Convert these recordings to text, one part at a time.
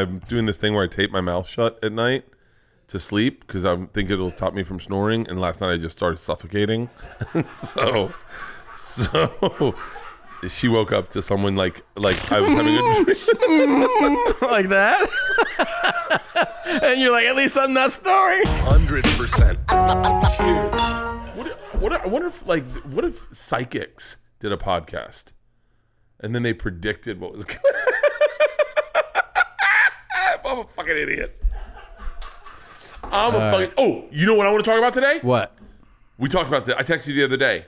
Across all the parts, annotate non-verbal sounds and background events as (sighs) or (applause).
I'm doing this thing where I tape my mouth shut at night to sleep because I'm thinking it'll stop me from snoring. And last night I just started suffocating. (laughs) so, so she woke up to someone like like I was having a (laughs) dream. (laughs) like that. and you're like, at least I'm not snoring. Hundred percent. Cheers. What? if- What? if- I wonder if like what if psychics did a podcast, and then they predicted what was. I'm a fucking idiot. I'm a fucking. Oh, you know what I want to talk about today? What? We talked about that. I texted you the other day.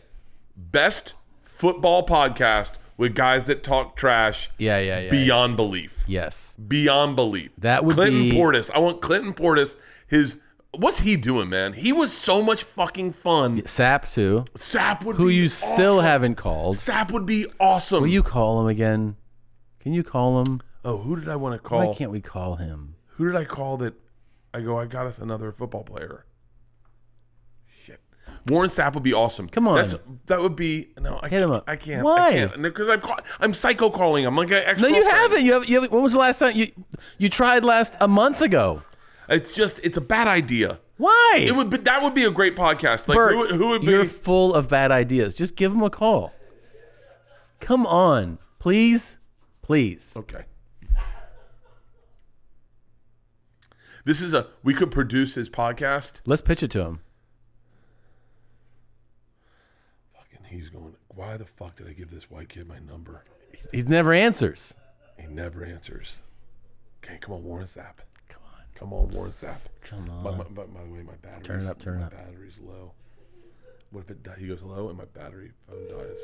Best football podcast with guys that talk trash Yeah, yeah, yeah. beyond belief. Yes. Beyond belief. That would be. Clinton be- Portis. I want Clinton Portis. His what's he doing, man? He was so much fucking fun. Sapp too. Sapp would Who you still awesome. haven't called. Sapp would be awesome. Will you call him again? Can you call him? Oh, who did I want to call? Why can't we call him? Who did I call that? I go. I got us another football player. Shit. Warren Sapp would be awesome. Come on. That's that would be no. I Hit him can't- up. I can't. Why? I can't because I'm call, I'm psycho calling him. I'm like an No, you haven't. You have. You have. When was the last time you you tried last a month ago? It's just it's a bad idea. Why? It would be, that would be a great podcast. Like Bert, who, would- who would be? you're full of bad ideas. Just give him a call. Come on, please, please. Okay. This is a we could produce his podcast. Let's pitch it to him. Fucking he's going. Why the fuck did I give this white kid my number? He's, he's never answers. He never answers. Okay, come on, Warren Sapp. Come on, Come on, Warren Sapp. come on. by, by, by the way, my battery. Turn it up, turn it my up. battery's low. What if it di- he goes low and my battery phone dies?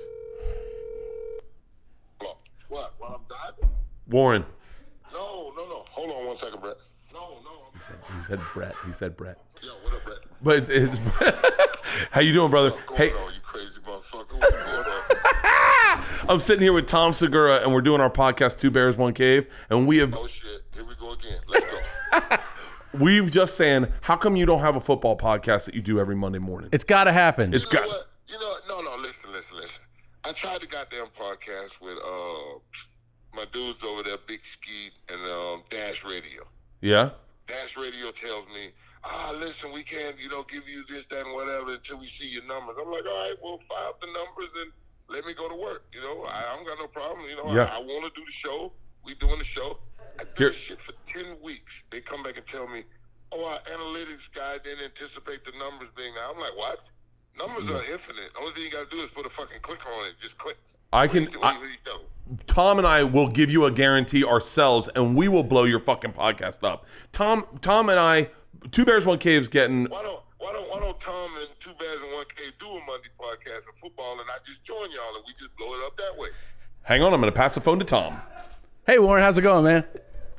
What? While I'm diving? Warren. No, no, no. Hold on one second, Brett. No, no. He said, he said Brett. He said Brett. Yo, what up, Brett? But it's, it's (laughs) how you doing, brother? Hey, on, you crazy motherfucker? What's going on? (laughs) I'm sitting here with Tom Segura, and we're doing our podcast, Two Bears, One Cave, and we have oh shit, here we go again. Let's go. (laughs) we've just saying, how come you don't have a football podcast that you do every Monday morning? It's got to happen. It's You know got what? You know, no, no. Listen, listen, listen. I tried the goddamn podcast with uh my dudes over there, Big Skeet and um, Dash Radio. Yeah. Dash Radio tells me, ah, listen, we can't, you know, give you this, that, and whatever until we see your numbers. I'm like, all right, well, file the numbers and let me go to work. You know, I, I don't got no problem. You know, Yeah. I, I want to do the show. We doing the show. I do Here- this shit for 10 weeks. They come back and tell me, oh, our analytics guy didn't anticipate the numbers being there. I'm like, what? Numbers are infinite. Only thing you got to do is put a fucking click on it. Just clicks. I can. What do you- I, what do you do? Tom and I will give you a guarantee ourselves, and we will blow your fucking podcast up. Tom, Tom and I, Two Bears, One Cave's getting. Why don't why don't why don't Tom and Two Bears and One Cave do a Monday podcast of football and I just join y'all and we just blow it up that way? Hang on, I'm going to pass the phone to Tom. hey, Warren, how's it going, man?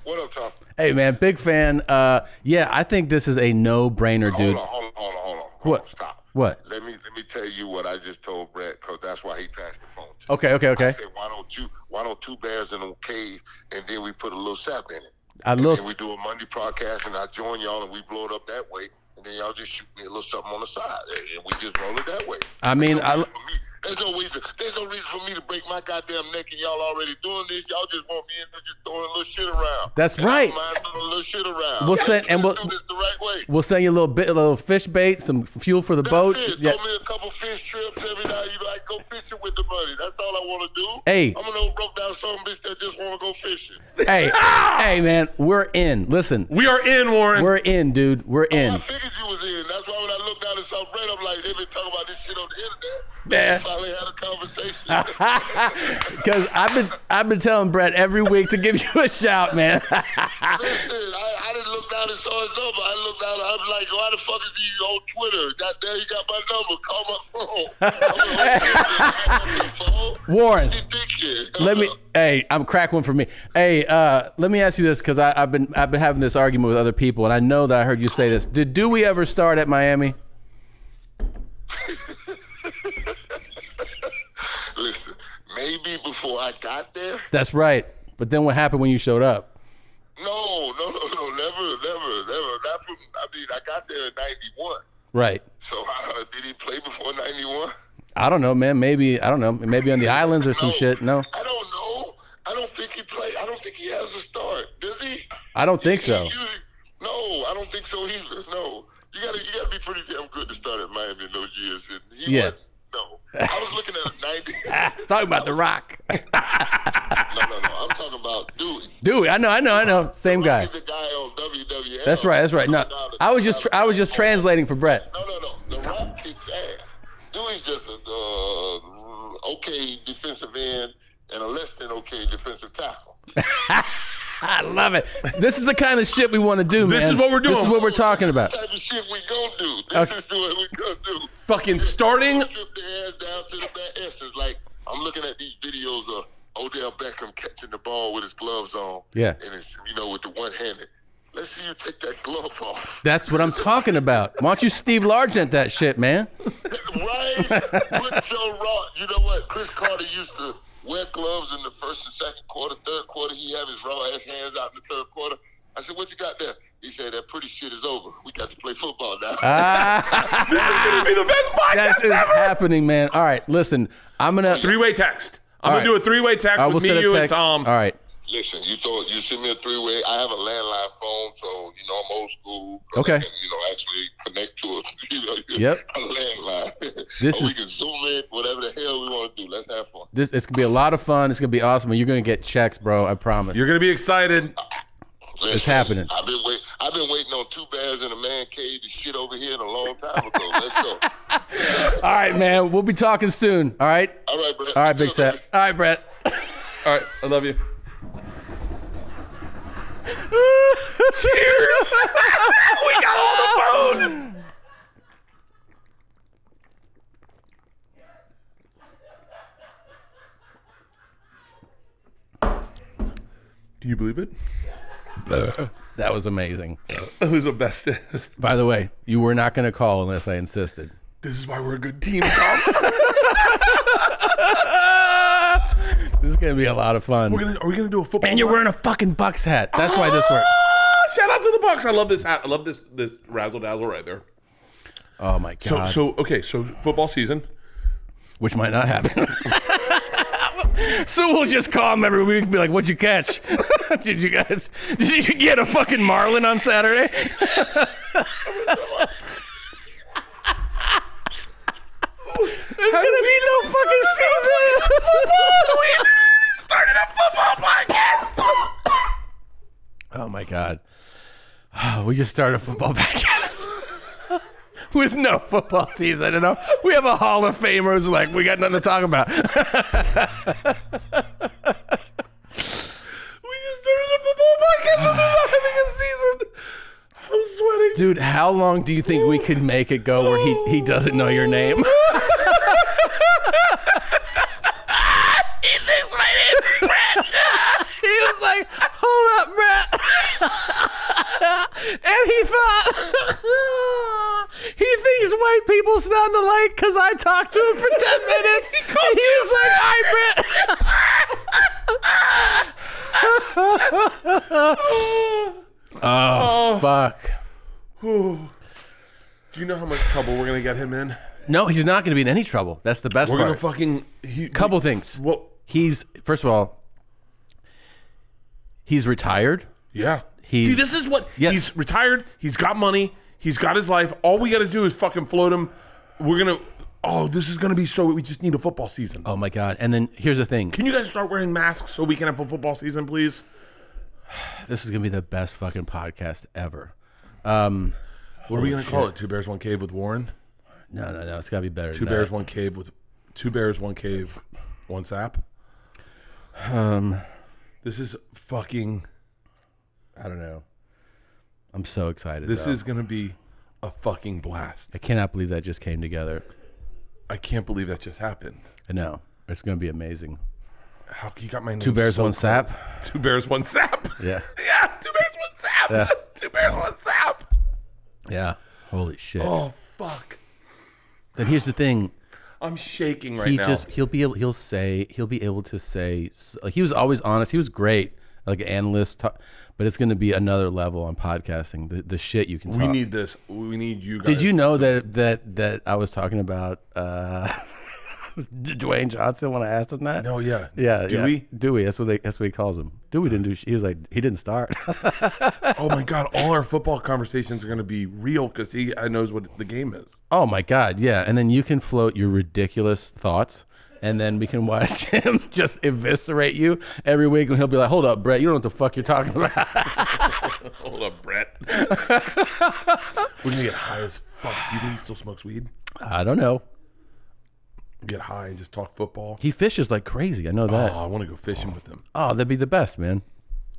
What up, Tom? Hey, man, big fan. Uh, yeah, I think this is a no-brainer, dude. Hold on, hold on, hold on, hold on. Hold What? On, stop. What? Let me let me tell you what I just told Brett because that's why he passed the phone. To me. Okay, okay, I okay. said, why don't you why don't two bears in a cave and then we put a little sap in it. A And little. we do a Monday podcast and I join y'all and we blow it up that way. And then y'all just shoot me a little something on the side and we just roll it that way. I mean, I, for me. There's no reason. There's no reason for me to break my goddamn neck, and y'all already doing this. Y'all just want me in there just throwing a little shit around. That's And right. throwing a little shit around. We'll send- and we'll- do this the right way. we'll send you a little bit, a little fish bait, some fuel for the That's boat. it. Yeah. Throw me a couple fish trips every now. You know, I go fishing with the money. That's all I want to do. Hey. I'm an old broke down some bitch that just want to go fishing. Hey, (laughs) hey, man, we're in. Listen, We are in, Warren. we're in, dude. We're oh, in. I in. figured you was in. That's why when I looked down and saw Brett, I'm like, they've been talking about this shit on the internet. Man. Finally had a conversation. (laughs) Because I've been, I've been telling Brett every week to give (laughs) you a shout, man. Listen, I, I didn't look down and saw his number. I looked down and I'm like, why the fuck is he on Twitter? That there he got my number. Call my phone. (laughs) Warren, let me. Hey, I'm crack one for me. Hey, uh, let me ask you this because I've been, I've been having this argument with other people, and I know that I heard you say this. Did do we ever start at Miami? Listen, maybe before I got there. That's right. But then what happened when you showed up? No, no, no, no, never, never, never. Not from. I mean, I got there in '91. Right. So uh, (laughs) did he play before '91? I don't know, man. Maybe I don't know. Maybe on the (laughs) islands or some shit. No. I don't know. I don't think he played. I don't think he has a start. Does he? I don't think He's so. usually- no, I don't think so either. No, you gotta you gotta be pretty damn good to start at Miami in those years. And he Yeah. was- no, I was looking at a ninety. (laughs) Talking about The Rock. no, no, no. I'm talking about Dewey. Dewey, I know, I know, I know. Same guy. The guy on WWF. That's right. That's right. No, Coming down to- I was just I was just translating for Brett. No, no, no. The Rock kicks ass. Dewey's just a uh, okay defensive end and a less than okay defensive tackle. (laughs) I love it. This is the kind of shit we want to do, man. This is what we're doing. This is what we're talking about. This type of shit we gonna do. This Okay. is what we gonna do. Fucking starting. Strip their ass down to the bare essence. Like I'm looking at these videos of Odell Beckham catching the ball with his gloves on. Yeah. And it's you know with the one handed. Let's see you take that glove off. That's what I'm talking about. Why don't you Steve Largent that shit, man? right? Put Joe Raw. You know what? Cris Carter used to wear gloves in the first and second quarter, third quarter. He have his raw ass hands out in the third quarter. I said, "What you got there?" He said, "That pretty shit is over. We got to play football now." Ah, (laughs) This is gonna be the best podcast this is ever. happening, man. All right, listen. I'm gonna. Three-way text. I'm All gonna right. do a three-way text I with me, send a you, and. Tom. All right. Listen, you thought you send me a three way. I have a landline phone, so you know I'm old school. Okay. Can, you know, actually connect to a (laughs) you know Yep. a landline. This or (laughs) we is- can zoom in, whatever the hell we want to do. Let's have fun. This it's gonna be a lot of fun. It's gonna be awesome, and you're gonna get checks, bro. I promise. You're gonna be excited. Listen, happening. I've been wait. I've been waiting on two bears in a man cave to shit over here in a long time ago. Let's go. (laughs) All right, man. We'll be talking soon. All right. All right, Brett. All right, Big Good, Set. All right, Brett. All right, I love you. Cheers. (laughs) we got on the phone. Do you believe it? (laughs) That was amazing. Was the best. By the way, you were not gonna call unless I insisted. this is why we're a good team, Tom. (laughs) Is gonna be a lot of fun. we're gonna, are we gonna do a football? and you're wearing a fucking Bucks hat. That's why this works. Ah, Shout out to the Bucks. I love this hat. I love this this razzle dazzle right there. Oh my So god. so okay. So football season. Which might not happen. (laughs) so we'll just call him every week and be like, "What'd you catch? (laughs) did you guys? Did you get a fucking marlin on Saturday?" (laughs) There's gonna be no fucking season. Started a football podcast. Oh my god. We just started a football podcast. With no football season, and uh, we have a Hall of Famer who's like, we got nothing to talk about. We just started a football podcast with not having a season. I'm sweating. Dude, how long do you think we could make it go where he, he doesn't know your name? (laughs) he Brett. he was like, hold up, Brett. and he thought, he thinks white people sound alike because I talked to him for 10 (laughs) minutes. he was like, hi, Brett. (laughs) Oh, oh, fuck. Do you know how much trouble we're gonna get him in? No, he's not going to be in any trouble. That's the best We're part. gonna fucking he, Couple things. Well, He's first of all, he's retired. yeah. He- See, this is what Yes. he's retired. He's got money. He's got his life. All we got to do is fucking float him. We're gonna. Oh, this is gonna be so. We just need a football season. Oh my god! And then here's the thing: Can you guys start wearing masks so we can have a football season, please? (sighs) this is gonna be the best fucking podcast ever. Um, What are we gonna call it? Two bears, one cave with Warren. no, no, no, it's gotta be better. Two bears, that. one cave with. Two bears, one cave, one sap. Um, This is fucking. I don't know. I'm so excited. This though. is gonna be a fucking blast. I cannot believe that just came together. I can't believe that just happened. I know it's gonna be amazing. How you got my name? Two bears, so one close? sap. Two bears, one sap. (laughs) Yeah, Yeah, two bears, one sap. Yeah. (laughs) two bears, one sap. yeah. Holy shit! Oh fuck! And here's the thing: I'm shaking right he now. just he'll be able he'll say he'll be able to say he was always honest he was great like an analyst ta- but it's going to be another level on podcasting the, the shit you can we need this. We need you guys. did you know that that that i was talking about uh (laughs) (laughs) Dwayne Johnson when I asked him that. No, yeah. Yeah, Do yeah. we? Dewey. That's what they. That's what he calls him. Dewey didn't do. He was like he didn't start. (laughs) Oh my god, all our football conversations are going to be real because he I knows what the game is. oh my god, yeah. And then you can float your ridiculous thoughts, and then we can watch (laughs) him just eviscerate you every week, and he'll be like, "Hold up, Brett, you don't know what the fuck you're talking about." Hold up, Brett. We're gonna get high as fuck. Do you think he still smokes weed? I don't know. Get high and just talk football. He fishes like crazy. I know that. Oh, I want to go fishing with him. Oh, that'd be the best, man.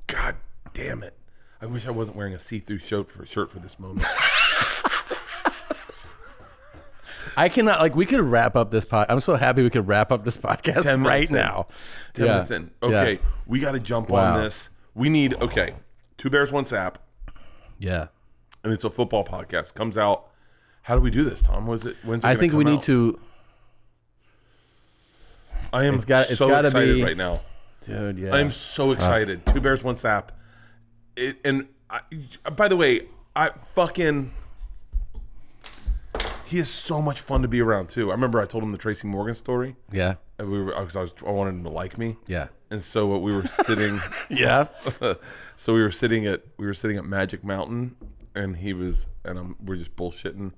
God damn it! I wish I wasn't wearing a see-through shirt for shirt for this moment. (laughs) I cannot like we could wrap up this pod. I'm so happy we could wrap up this podcast right in. now. Ten Yeah. minutes in. Yeah. Okay, we got to jump Wow. on this. We need okay. Two bears, one sap, Yeah. and it's a football podcast. Comes out. How do we do this, Tom? Was it? When's it I think we come need to, I am got- it's so gotta excited be- right now. dude. Yeah. I am so excited. Two bears, one sap. It, and I, by the way, I fucking. He is so much fun to be around too. I remember I told him the Tracy Morgan story. yeah. And we were because I was I wanted him to like me, Yeah. and so what we were sitting. (laughs) Yeah. (laughs) so we were sitting at we were sitting at Magic Mountain, and he was and I'm we're just bullshitting.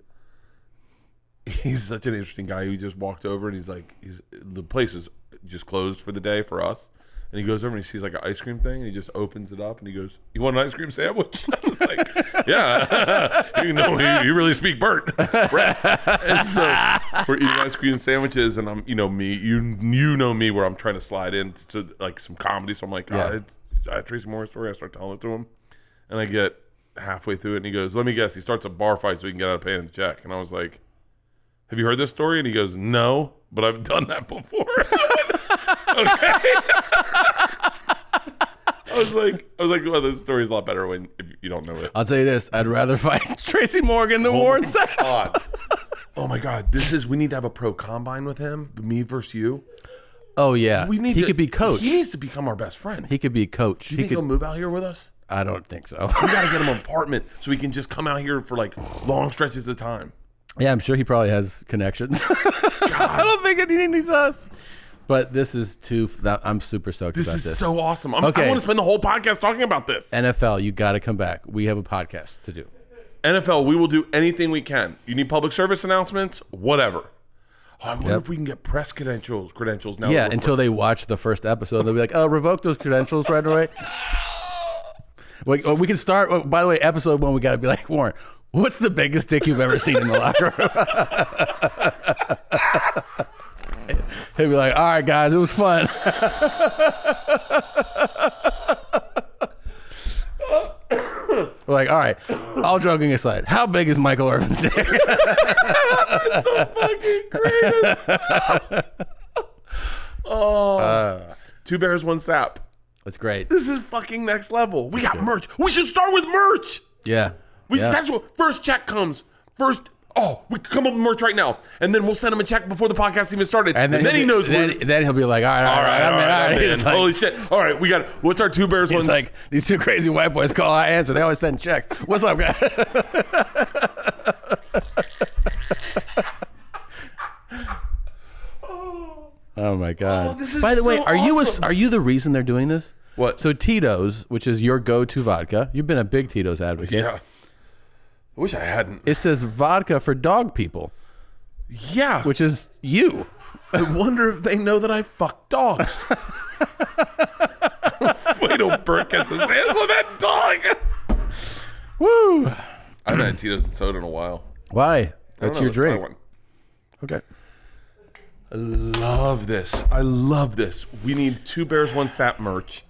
(laughs) He's such an interesting guy. He just walked over and he's like, he's the place is just closed for the day for us. And he goes over and he sees like an ice cream thing, and he just opens it up and he goes, "You want an ice cream sandwich?" (laughs) I was like, "Yeah, (laughs) you know, you, you really speak Bert." And so we're eating ice cream sandwiches, and I'm, you know, me, you you know me, where I'm trying to slide into like some comedy. So I'm like, Yeah. "Ah, it's I Tracy Morgan story. I start telling it to him, and I get halfway through it, and he goes, "Let me guess." He starts a bar fight so he can get out of paying the check, and I was like, "Have you heard this story?" And he goes, "No, but I've done that before." (laughs) okay. I was like, I was like, well, the story's a lot better when if you don't know it. I'll tell you this: I'd rather fight (laughs) Tracy Morgan than oh Warren oh my Sapp. god. Oh my god, this is we need to have a pro combine with him, me versus you. Oh yeah. We need he to, could be coach. He He, needs to become our best friend. He could be coach. Do you he think could. he'll move out here with us? I don't think so. We gotta get him (laughs) an apartment so he can just come out here for like long stretches of time. Yeah, I'm sure he probably has connections. (laughs) I don't think it needs us. But this is too. That, I'm super stoked This about is this. so awesome. I'm, Okay. I want to spend the whole podcast talking about this. NFL, you got to come back. We have a podcast to do. NFL, we will do anything we can. You need public service announcements, whatever. Oh, I wonder Yep. if we can get press credentials. Credentials now. Yeah, until they watch the first episode, they'll be like, "Oh, revoke those credentials right away." (laughs) We, well, oh, we can start. oh, By the way, episode one, we got to be like Warren. What's the biggest dick you've ever seen in the locker room? He'd be like, "All right, guys, it was fun." We're like, "All right, all joking aside, how big is Michael Irvin's dick?" (laughs) That's the fucking greatest. oh, Uh. two bears, one sap. That's great. This is fucking next level. We got merch. We should start with merch. Yeah. We, yeah. That's what first check comes. First, oh, we can come up with merch right now, and then we'll send him a check before the podcast even started, and then, he'll he be- knows. Then, then he'll be like, "All right, all all right, right, all right, in, I'm all right." like, Holy shit! All right, we got. What's our two bears? He's like, these two crazy white boys call, I answer. They always send checks. What's up, guys? (laughs) oh my god! Oh, this is By the way, so are you a, are you the reason they're doing this? What? So Tito's, which is your go-to vodka, you've been a big Tito's advocate. yeah. I wish I hadn't. It says vodka for dog people, Yeah. which is you. I wonder if they know that I fuck dogs. (laughs) Wait till Bert gets his hands on that dog. Woo! I haven't had Tito's and soda in a while. Why? I don't That's know, your let's try drink. one. Okay. I love this. I love this. We need two bears, one sap merch.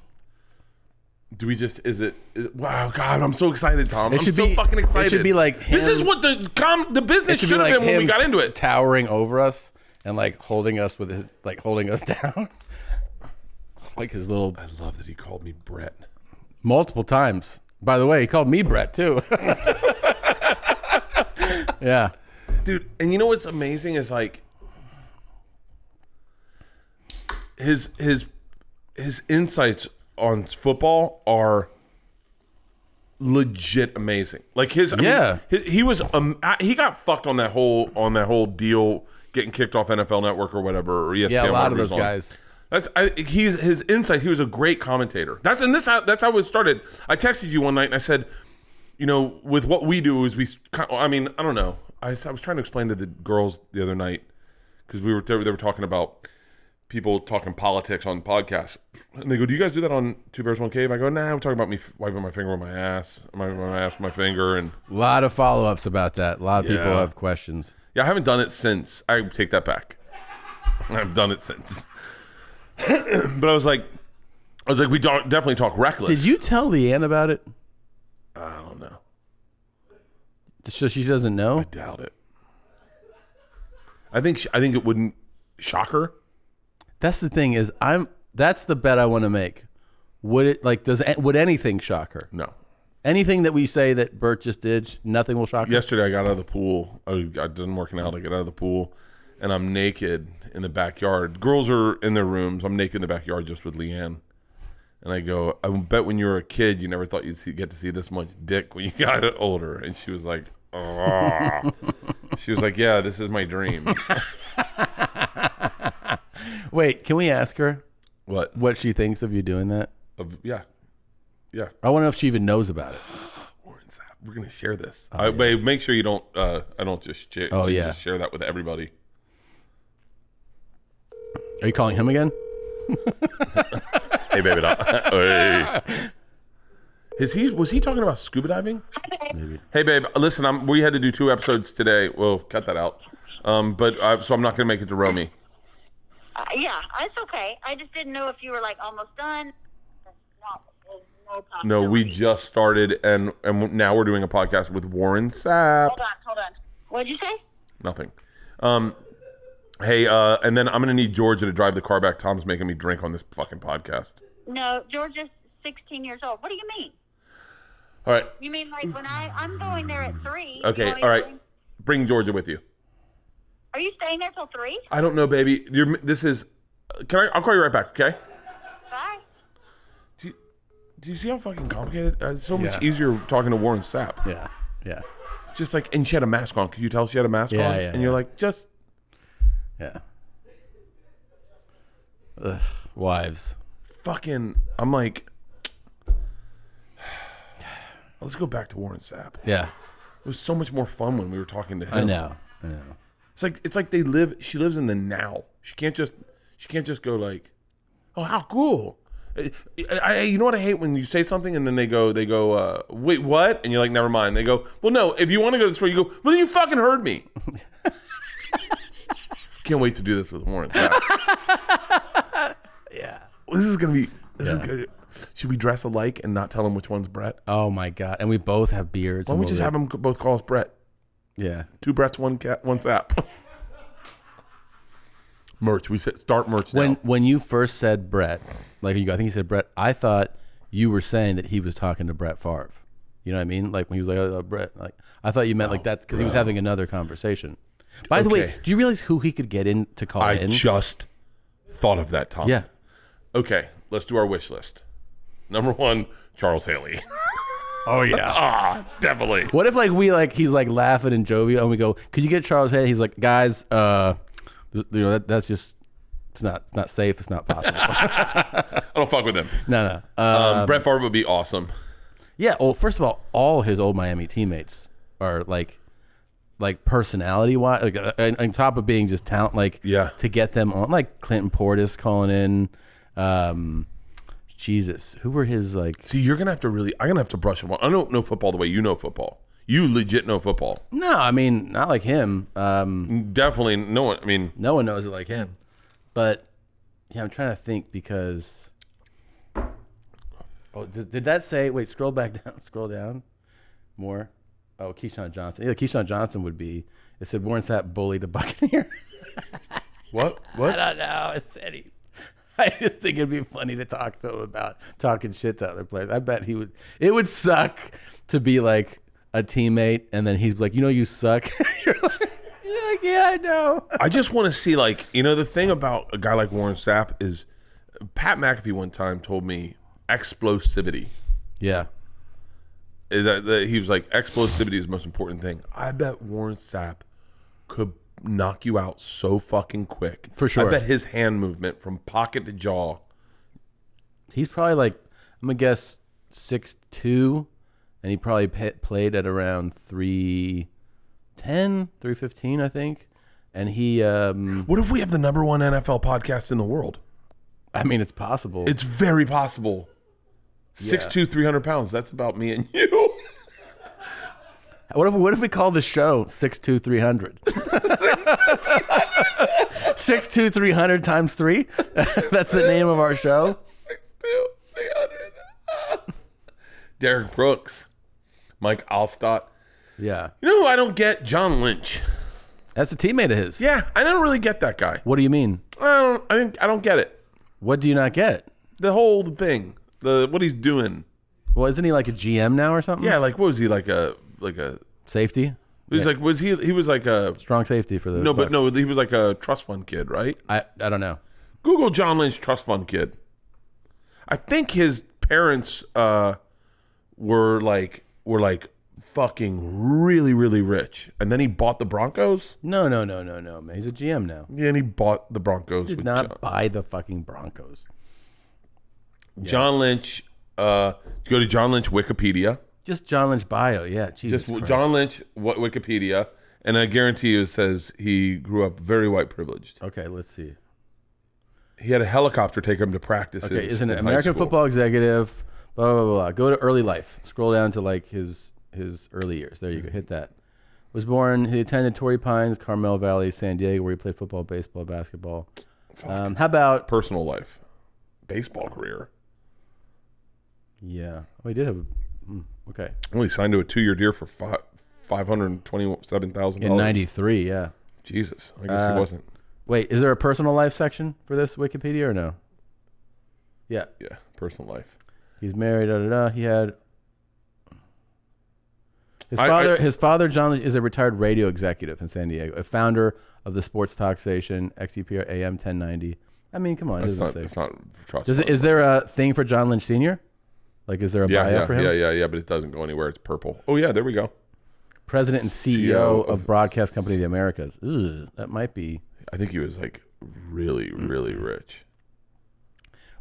Do we just? Is it? Is, wow, God, I'm so excited, Tom. It I'm should so be- fucking it excited. should be like this is what the com the business It should should be have like been when we got into it. towering over us and like holding us with his like holding us (laughs) down, like his little I love that he called me Brett. multiple times. By the way, he called me Brett too. (laughs) yeah, dude and you know what's amazing is like his his his insights on football are legit amazing like his I mean, Yeah. he, he was um, he got fucked on that whole on that whole deal getting kicked off NFL Network or whatever or ESPN. Yeah, a lot of those guys. That's I, he's his insight. He was a great commentator. That's and this that's how it started. I texted you one night and I said, you know, with what we do is we. I mean, I don't know. I, I was trying to explain to the girls the other night because we were they were talking about people talking politics on podcasts, and they go, "Do you guys do that on Two Bears One Cave?" I go, "Nah, we're talking about me wiping my finger with my ass, my, my ass with my finger, and A lot of follow ups about that. A lot of people have questions. yeah, I haven't done it since. I take that back. I've done it since, (coughs) but I was like, I was like, we don't definitely talk reckless. Did you tell Leanne about it? I don't know. So she doesn't know? I doubt it. I think sh- I think it wouldn't shock her. That's the thing is I'm that's the bet I want to make. Would it like does would anything shock her? No. Anything that we say that Bert just did, nothing will shock her. Yesterday I got out of the pool. I, I didn't working out. I get out of the pool, and I'm naked in the backyard. Girls are in their rooms. I'm naked in the backyard just with Leanne. And I go, I bet when you were a kid, you never thought you'd see, get to see this much dick when you (laughs) got older. And she was like, oh. (laughs) she was like, yeah, this is my dream. (laughs) Wait, can we ask her what? what she thinks of you doing that? Of, yeah. Yeah. I want to know if she even knows about it. (gasps) Warren Sapp. We're gonna share this. I, but make sure you don't. Uh, I don't just share. Oh, just yeah. share that with everybody. Are you calling him again? (laughs) Hey, baby, doll. (laughs) hey. Is he? Was he talking about scuba diving? Hey, babe. Listen, I'm. We had to do two episodes today. Well, cut that out. Um, but uh, so I'm not gonna make it to Romy. Uh, yeah, it's okay. I just didn't know if you were like almost done. No, no we just started, and and now we're doing a podcast with Warren Sapp. Hold on, hold on. What'd you say? Nothing. Um, hey, uh, and then I'm gonna need Georgia to drive the car back. Tom's making me drink on this fucking podcast. No, Georgia's 16 years old. What do you mean? All right. You mean like when I I'm going there at three? Okay. All right. Bring Georgia with you. Are you staying there till three? I don't know, baby. You're. This is. Can I? I'll call you right back. Okay. Bye. Do you, do you see how fucking complicated? Uh, it's so much Yeah. easier talking to Warren Sapp. Yeah. Yeah. Just like, and she had a mask on. Could you tell she had a mask Yeah, on? yeah, and you're yeah. like, just Yeah. Ugh, wives. fucking. I'm like, (sighs) let's go back to Warren Sapp. Yeah. It was so much more fun when we were talking to him. I know. I know. It's like it's like they live. She lives in the now. She can't just. She can't just go like, oh, how cool. I, I, you know what I hate when you say something and then they go, they go, uh, wait, what? And you're like, never mind. They go, well, no. If you want to go to the store, you go, well, then you fucking heard me. (laughs) Can't wait to do this with Warren. (laughs) Yeah. this is gonna be. This Yeah. is good. Should we dress alike and not tell them which one's Brett? Oh my god. And we both have beards. Why don't we just have them both call us Brett? Yeah. Two Bretts, one cat, one Sap. (laughs) merch. We said start merch now. When when you first said Brett, like you, I think you said Brett. I thought you were saying that he was talking to Brett Favre. You know what I mean? Like when he was like, oh, Brett. Like I thought you meant like oh, that because he was having another conversation. By the way, Okay. do you realize who he could get in to call I in? just thought of that, Tom. yeah. Okay, let's do our wish list. Number one, Charles Haley. (laughs) Oh yeah. (laughs) ah, definitely. What if like we like he's like laughing and jovial and we go, could you get Charles Hay? He's like, guys, uh, th- you know that, that's just it's not it's not safe. It's not possible. (laughs) I don't fuck with him. no, no. Uh, Um, Brett Favre would be awesome. yeah. Well, first of all, all his old Miami teammates are like, like personality wise, like uh, on on top of being just talent, like Yeah. to get them on, like Clinton Portis calling in. Um, Jesus, who were his like? See, you're gonna have to really. I'm gonna have to brush him on. I don't know football the way you know football. You legit know football. No, I mean not like him. Um, Definitely no one. I mean, No one knows it like him. But yeah, I'm trying to think because. Oh, did, did that say? Wait, scroll back (laughs) down. Scroll down. More. Oh, Keyshawn Johnson. Yeah, Keyshawn Johnson would be. It said Warren Sapp bullied a (laughs) Buccaneer. what? What? I don't know. It said he. (laughs) I just think it'd be funny to talk to him about talking shit to other players. I bet he would. It would suck to be like a teammate, and then he's like, "You know, you suck." (laughs) you're, like, you're like, "Yeah, I know." (laughs) I just want to see like you know the thing about a guy like Warren Sapp is Pat McAfee one time told me explosivity. Yeah. That, that he was like explosivity is the most important thing. I bet Warren Sapp could knock you out so fucking quick. For sure. I bet his hand movement from pocket to jaw. He's probably like I'm gonna guess six two, and he probably played at around 310, 315, I think. And he, um, What if we have the number one NFL podcast in the world? I mean, it's possible. It's very possible. Six two, three hundred pounds. That's about me and you. What if what if we call the show six two three hundred? (laughs) Six two three hundred times three. (laughs) That's the name of our show. Six two, three hundred. Derrick Brooks, Mike Alstott. Yeah, You know who I don't get? John Lynch. that's a teammate of his. Yeah, I don't really get that guy. What do you mean? I don't. I think I don't get it. What do you not get? The whole thing. The what he's doing. Well, isn't he like a GM now or something? Yeah, like what was he like a like a? Safety, He was like was he he was like a strong safety for the no, but no, he was like a trust fund kid, right? I I don't know. Google John Lynch trust fund kid. I think his parents uh were like were like fucking really really rich, and then he bought the Broncos. No, no, no, no, no, man. He's a GM now. Yeah, and he bought the Broncos Did with not John, buy the fucking Broncos. John Lynch. Uh, go to John Lynch Wikipedia. Just John Lynch bio. Yeah, Jesus Just Christ. John Lynch what Wikipedia, and I guarantee you it says he grew up very white privileged. Okay, let's see. He had a helicopter take him to practice. Okay, isn't it American football executive. Blah, blah blah blah. Go to early life. Scroll down to like his his early years. There you go. Hit that. Was born. He attended Torrey Pines, Carmel Valley, San Diego, where he played football, baseball, basketball. Um, how about? personal life, baseball career. Yeah. Oh, he did have. mm, okay. Only signed to a two-year deal for five five hundred twenty-seven thousand In dollars. '93. Yeah. Jesus, I guess Uh, he wasn't. Wait, is there a personal life section for this Wikipedia or no? Yeah. Yeah, personal life. He's married. Da, da, da. He had. His I- father, I- his father, John, is a retired radio executive in San Diego, a founder of the sports talk station XEPR AM 1090. I mean, come on, it doesn't not. say. That's not trust. Does it, is there a thing for John Lynch Sr.? Like, is there a yeah, bio yeah, for him? yeah, yeah, yeah. But it doesn't go anywhere. It's purple. Oh yeah, there we go. President and CEO, CEO of, of- Broadcast Company of the Americas. Ugh, that might be. I think he was like really, really Mm. rich.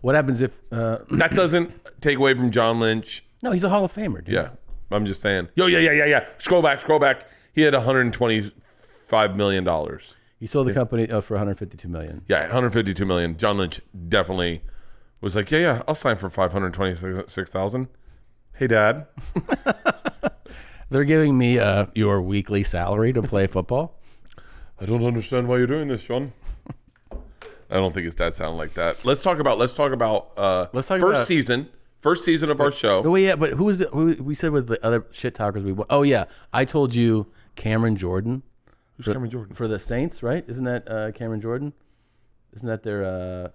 What happens if? Uh, (clears throat) That doesn't take away from John Lynch. no, he's a Hall of Famer, dude. Yeah, I'm just saying. Yo, yeah, yeah, yeah, yeah. Scroll back, scroll back. He had 125 million dollars. He sold the company uh, for 152 million. Yeah, 152 million. John Lynch definitely was like, yeah, yeah, I'll sign for 526,000. Hey, Dad. (laughs) They're giving me uh, your weekly salary to play football. (laughs) I don't understand why you're doing this, John. (laughs) I don't think his dad sounded like that. Let's talk about. Let's talk about. Uh, Let's talk first about- season. First season of our show. Oh yeah, but who was it? Who we said with the other shit talkers we? Oh yeah, I told you Cameron Jordan Who's Cameron Jordan? for the Saints, right? Isn't that uh, Cameron Jordan? Isn't that their? Uh,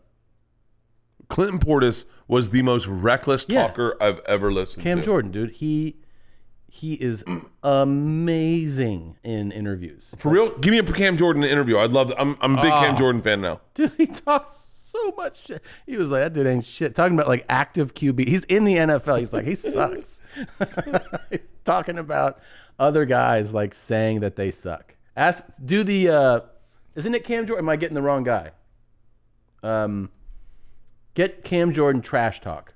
Clinton Portis was the most reckless Yeah. talker I've ever listened to. Cam to. Jordan, dude. He he is amazing in interviews. For real, give me a Cam Jordan interview. I'd love. That. I'm I'm a big Cam Ah. Jordan fan now. Dude, he talks so much shit. He was like, that dude ain't shit. Talking about like active QB. He's in the NFL. He's like, he sucks. (laughs) He's talking about other guys like saying that they suck. Ask, do the, uh, isn't it Cam Jordan? Am I getting the wrong guy? Um, get Cam Jordan trash talk.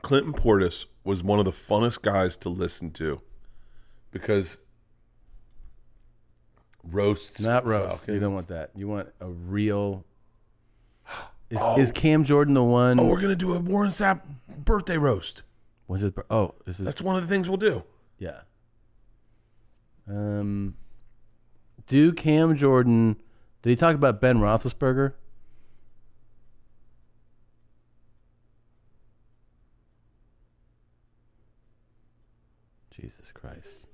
Clinton Portis was one of the funnest guys to listen to because roasts. Not roast. You don't want that. You want a real. (gasps) Is, is Cam Jordan the one? Oh, we're gonna do a Warren Sapp birthday roast. When's his? Oh, this is That's one of the things we'll do. Yeah. Um, do Cam Jordan? Did he talk about Ben Roethlisberger? Jesus Christ!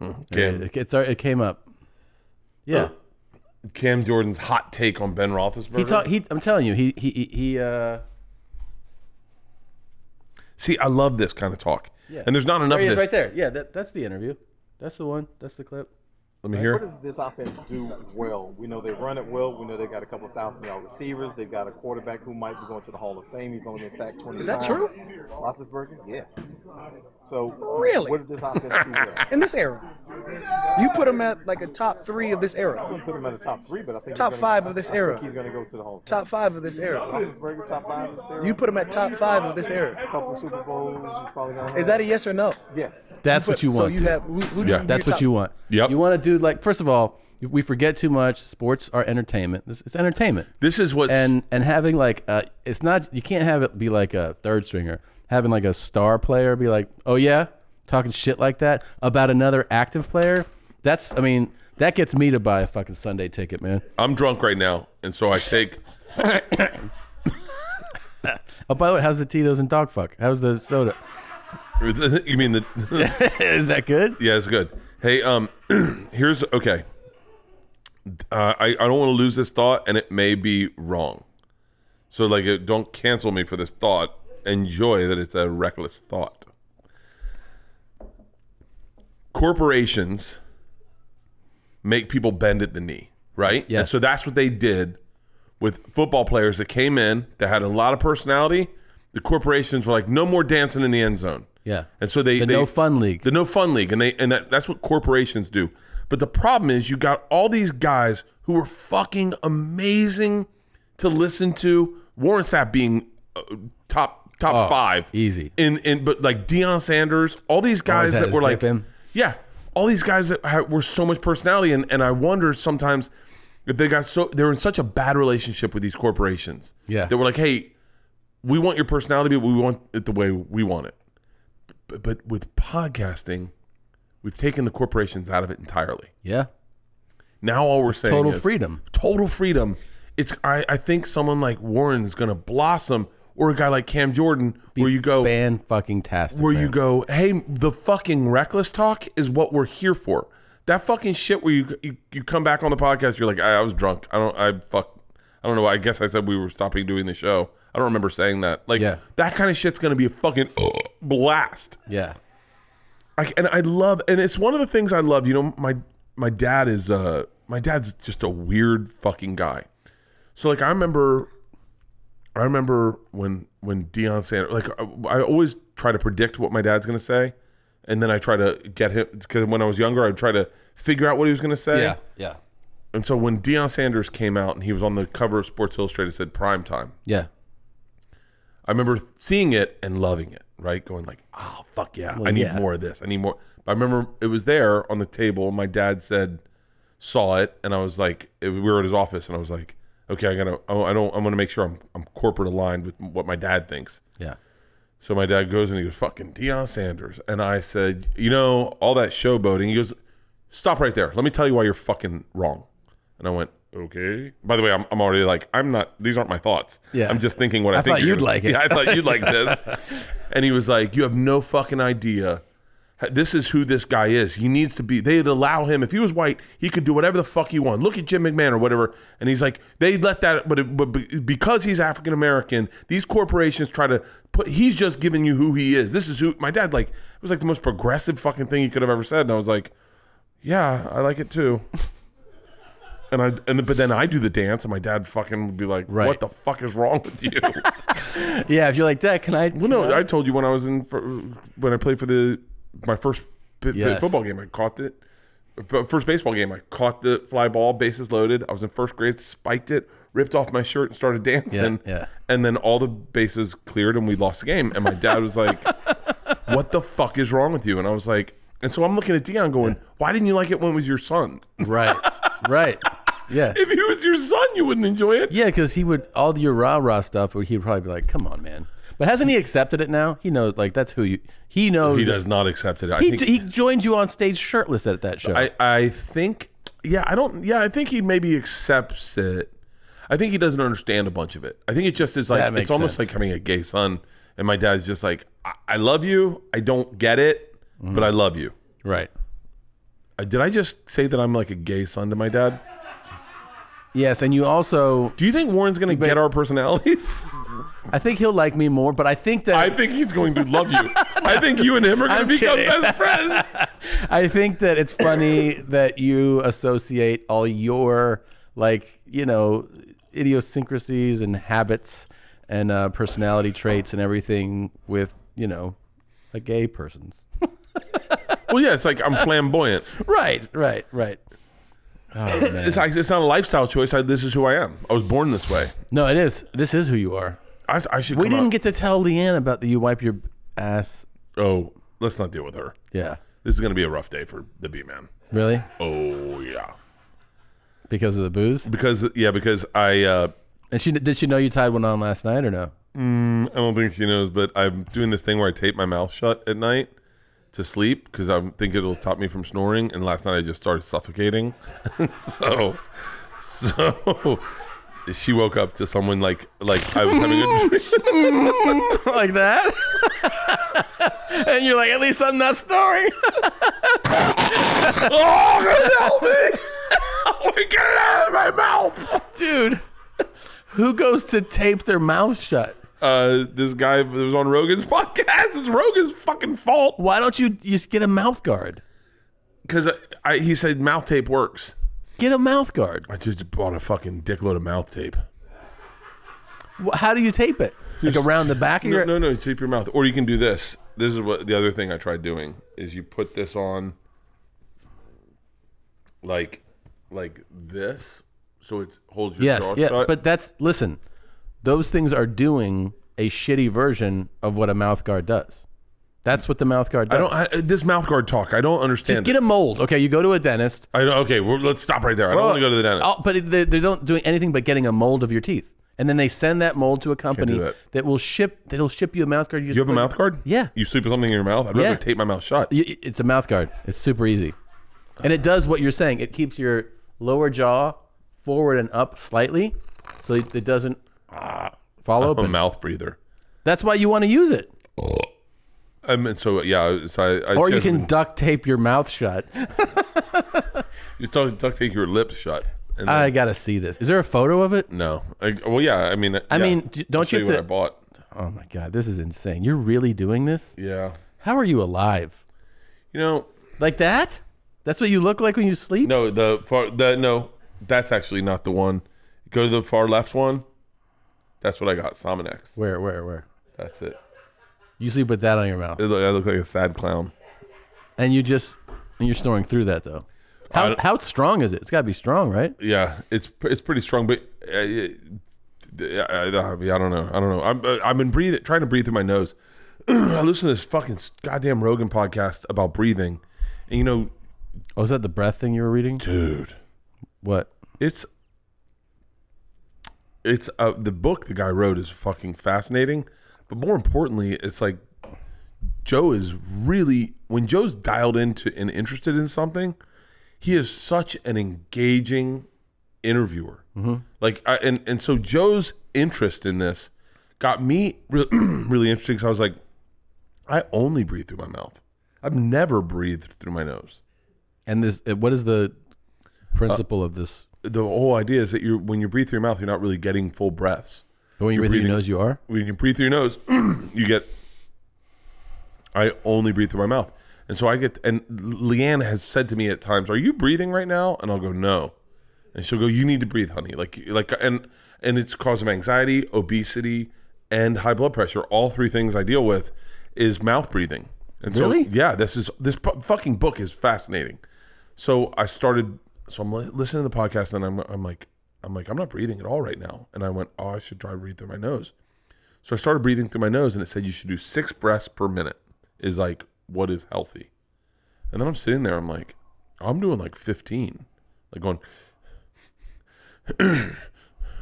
(laughs) Cam, It, it's, it came up. Yeah, Cam Jordan's hot take on Ben Roethlisberger. he talked. He, I'm telling you, he he he. he uh, See, I love this kind of talk. Yeah. And there's not enough there he of is, this. right there. Yeah, that, that's the interview. That's the one. That's the clip. Let me hear. What does this offense do well? We know they run it well. We know they got a couple of thousand yard receivers. They've got a quarterback who might be going to the Hall of Fame. He's only been sacked 20 Is that times. true? Roethlisberger? Yeah. So Really? what does this offense do well? (laughs) In this era, you put him at like a top three of this era. I era, wouldn't put him at the top three, but I think Top gonna, five of this I think era. he's going to go to the Hall of top five of this Fame. era. Roethlisberger, top five of this era. You put him at top five of this era. a era. couple Super Bowls. He's probably gonna Is that a yes or no? yes? That's what you want. So want. you dude. have who, who do Yeah. you- That's what you want. Yep. You want to do like first of all, we forget too much. Sports are entertainment. This it's entertainment. This is what and and having like uh it's not you can't have it be like a third stringer having like a star player be like oh yeah talking shit like that about another active player that's i mean that gets me to buy a fucking sunday ticket man I'm drunk right now, and so I take. (coughs) oh by the way how's the tito's and dog fuck how's the soda (laughs) you mean the? (laughs) is that good Yeah, it's good. Hey, um, (clears throat) here's okay. Uh, I I don't want to lose this thought, and it may be wrong. So like, uh, don't cancel me for this thought. Enjoy that it's a reckless thought. Corporations make people bend at the knee, right? Yeah. And so that's what they did with football players that came in that had a lot of personality. The corporations were like, no more dancing in the end zone. yeah And so they the they, no fun league the no fun league, and they and that, that's what corporations do. But the problem is, you got all these guys who were fucking amazing to listen to. Warren Sapp being uh, top top Oh, five, easy. In in but like Deion Sanders, all these guys that were like, in. yeah, all these guys that had, were so much personality, and and I wonder sometimes if they got so they were in such a bad relationship with these corporations. Yeah. they were like, hey, we want your personality, but we want it the way we want it. But, but with podcasting, we've taken the corporations out of it entirely. yeah Now all we're saying total freedom total freedom. It's I, I think someone like Warren is going to blossom, or a guy like Cam Jordan, where you go, fan fucking tastic where you go, hey, the fucking reckless talk is what we're here for. That fucking shit where you you, you come back on the podcast, you're like, I, I was drunk. I don't, I fuck, I don't know. I guess I said we were stopping doing the show. I don't remember saying that. Like Yeah. that kind of shit's gonna be a fucking (clears throat) blast. yeah I, and I love, and it's one of the things I love. You know, my my dad is uh my dad's just a weird fucking guy. So like I remember, I remember when when Deion Sanders like I, always try to predict what my dad's gonna say, and then I try to get him because when I was younger I'd try to figure out what he was gonna say. yeah yeah And so when Deion Sanders came out and he was on the cover of Sports Illustrated said prime time. yeah I remember seeing it and loving it, right? Going like, oh fuck yeah, I need yeah. more of this. I need more. But I remember it was there on the table. My dad said, saw it, and I was like, we were at his office, and I was like, okay, I gotta, oh, I don't, I'm gonna make sure I'm, I'm corporate aligned with what my dad thinks. yeah So my dad goes and he goes, fucking Deion Sanders, and I said, you know, all that showboating. He goes, stop right there. Let me tell you why you're fucking wrong. And I went, okay. By the way, I'm, I'm already like, I'm not. These aren't my thoughts. Yeah. I'm just thinking what I, I think thought you're you'd gonna- like it. Yeah, (laughs) I thought you'd like (laughs) this. And he was like, you have no fucking idea. This is who this guy is. He needs to be. They'd allow him. If he was white, he could do whatever the fuck he wanted. Look at Jim McMahon or whatever. And he's like, they let that. But it, but because he's African American, these corporations try to put. He's just giving you who he is. This is who my dad like. It was like the most progressive fucking thing he could have ever said. And I was like, yeah, I like it too. (laughs) And I and but then I do the dance, and my dad fucking would be like, Right. "What the fuck is wrong with you?" (laughs) yeah if you're like that can i well, no, I told you when I was in for, when I played for the my first b- Yes. football game, I caught it. First baseball game, I caught the fly ball, bases loaded. I was in first grade, spiked it, ripped off my shirt, and started (laughs) dancing. yeah. And then all the bases cleared, and we lost the game. And my dad was like, (laughs) "What the fuck is wrong with you?" And I was like, and so I'm looking at Deion, going, "Why didn't you like it when it was your son? right right yeah (laughs) If he was your son, you wouldn't enjoy it." Yeah, because he would all your rah rah stuff. Would he'd probably be like, "Come on, man." But hasn't he accepted it now? He knows, like that's who you. He knows. He does not accept it. I He, think he joined you on stage shirtless at that show. I, I think yeah I don't yeah I think he maybe accepts it. I think he doesn't understand a bunch of it. I think it just is like it's almost sense. like having a gay son, and my dad's just like I, I love you. I don't get it, Mm-hmm. but I love you. right. Uh, Did I just say that I'm like a gay son to my dad? Yes, and you also. Do you think Warren's gonna get our personalities? (laughs) I think he'll like me more, but I think that I think he's going to love you. (laughs) I think you and him are going to become kidding. best friends. (laughs) I think that it's funny that you associate all your like you know idiosyncrasies and habits and uh, personality traits and everything with you know a gay person's. (laughs) well, yeah, it's like I'm flamboyant. Right, right, right. Oh man. It's, it's not a lifestyle choice. I, this is who I am. I was born this way. No, it is. This is who you are. I, I should. We come didn't out- get to tell Leanne about the you wipe your ass. Oh, let's not deal with her. Yeah. This is going to be a rough day for the B man. Really? Oh yeah, Because of the booze? because yeah, because I. Uh, And she did she know you tied one on last night or no? I don't think she knows, but I'm doing this thing where I tape my mouth shut at night to sleep because I'm thinking it'll stop me from snoring. And last night I just started suffocating, (laughs) so so she woke up to someone like like I was having a dream. (laughs) like that? (laughs) and you're like, at least I'm not snoring. (laughs) oh, help me! Oh, get it out of my mouth! Dude, who goes to tape their mouth shut? Uh, this guy that was on Rogan's podcast. It's Rogan's fucking fault Why don't you just get a mouth guard? because I, I, he said mouth tape works. Get a mouth guard. I just bought a fucking dickload of mouth tape. Wh- How do you tape it? Like around the back of No, your no, no, tape your mouth. Or you can do this. This is what the other thing I tried doing is you put this on like like this so it holds your Yes, jaw yeah, shut. but that's listen. Those things are doing a shitty version of what a mouth guard does. That's what the mouth guard does. I don't I, this mouth guard talk. I don't understand. Just get a mold. Okay, you go to a dentist. I don't, okay, well, let's stop right there. I don't want to go to the dentist. Oh, but they, they don't doing anything but getting a mold of your teeth, and then they send that mold to a company that. that. will ship. That'll ship you a mouth guard. you have a mouth guard? Yeah. You sleep with something in your mouth? I'd rather Yeah. tape my mouth shut. Y- It's a mouth guard. It's super easy, and it does what you're saying. It keeps your lower jaw forward and up slightly, so it it doesn't ah, fall I'm a open. mouth breather. That's why you want to use it, Um, I mean, so yeah, so I, I or you can duct tape your mouth shut. (laughs) you duct, duct tape your lips shut. And then, I gotta see this. Is there a photo of it? no, I, well, yeah, I mean, I yeah. mean, don't you you what I bought? Oh my god, this is insane. You're really doing this? Yeah, How are you alive? you know, Like that? That's what you look like when you sleep? no, the far, the no, that's actually not the one. Go to the far left one. That's what I got. SomniFix. Where, where, where? That's it. You sleep with that on your mouth, It look, I look like a sad clown. and you just and you're snoring through that though. How don't- how strong is it? It's got to be strong, right? Yeah, it's pr- it's pretty strong, but uh, I, I, I don't know. I don't know. I'm uh, I've been breathing, trying to breathe through my nose. (clears throat) I listen to this fucking goddamn Rogan podcast about breathing, and you know, Oh, is that the breath thing you were reading? dude, What? it's it's uh, the book the guy wrote is fucking fascinating, but more importantly, it's like Joe is really when Joe's dialed into and interested in something, he is such an engaging interviewer. Like, I, and and so Joe's interest in this got me really, (clears throat) really interested because I was like, I only breathe through my mouth. I've never breathed through my nose. And this uh, what is the principle of this? The whole idea is that you're when you breathe through your mouth, you're not really getting full breaths. When you breathe through your nose, you are. when you breathe through your nose, (clears throat) you get. I only breathe through my mouth, and so I get. And Leanne has said to me at times, "Are you breathing right now?" And I'll go, "No," and she'll go, "You need to breathe, honey." Like, like, and and it's cause of anxiety, obesity, and high blood pressure. All three things I deal with is mouth breathing. And so, Really? yeah, this is this pu- fucking book is fascinating. So I started. So I'm li- listening to the podcast, and I'm I'm like I'm like I'm not breathing at all right now. And I went, oh, I should try to breathe through my nose. So I started breathing through my nose, and it said you should do six breaths per minute. Is like what is healthy. And then I'm sitting there, I'm like, I'm doing like 15, like going, (clears throat)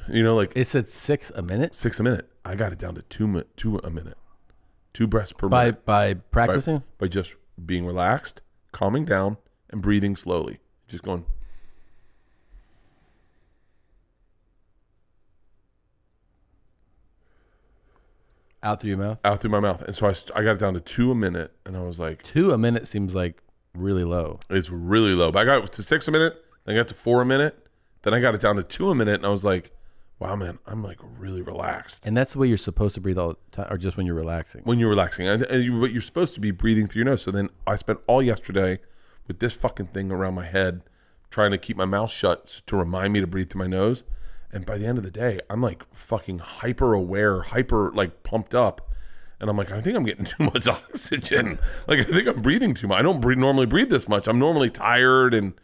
you know, like It said six a minute six a minute. I got it down to two two a minute, two breaths per by minute by by, practicing. by just being relaxed, calming down, and breathing slowly. Just going. Out through your mouth. out through my mouth. And so I, st- I got it down to two a minute, and I was like, Two a minute seems like really low. it's really low. But I got to six a minute, then I got to four a minute, then I got it down to two a minute, and I was like, wow, man, I'm like really relaxed. And that's the way you're supposed to breathe all the time, or just when you're relaxing. when you're relaxing. And, and you, but you're supposed to be breathing through your nose. So then I spent all yesterday with this fucking thing around my head, trying to keep my mouth shut to remind me to breathe through my nose. And by the end of the day, I'm like fucking hyper aware, hyper like pumped up. And I'm like, I think I'm getting (laughs) too much oxygen. (laughs) Like I think I'm breathing too much. I don't breathe, normally breathe this much. I'm normally tired and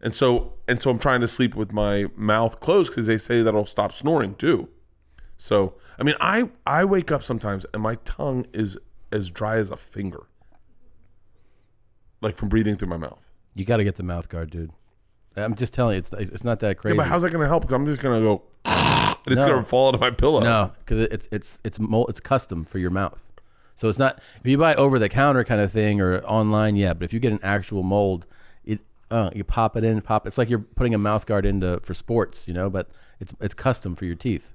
and so and so I'm trying to sleep with my mouth closed because they say that'll stop snoring too. So I mean, I I wake up sometimes and my tongue is as dry as a finger, like from breathing through my mouth. You got to get the mouth guard, dude. I'm just telling you, it's it's not that crazy. Yeah, but how's that going to help? Because I'm just going to go, (laughs) and it's No. going to fall out of my pillow. No, because it's it's it's mol- it's custom for your mouth. So it's not if you buy over the counter kind of thing or online, yeah. But if you get an actual mold, it uh, you pop it in, pop. It's like you're putting a mouth guard into for sports, you know. But it's it's custom for your teeth,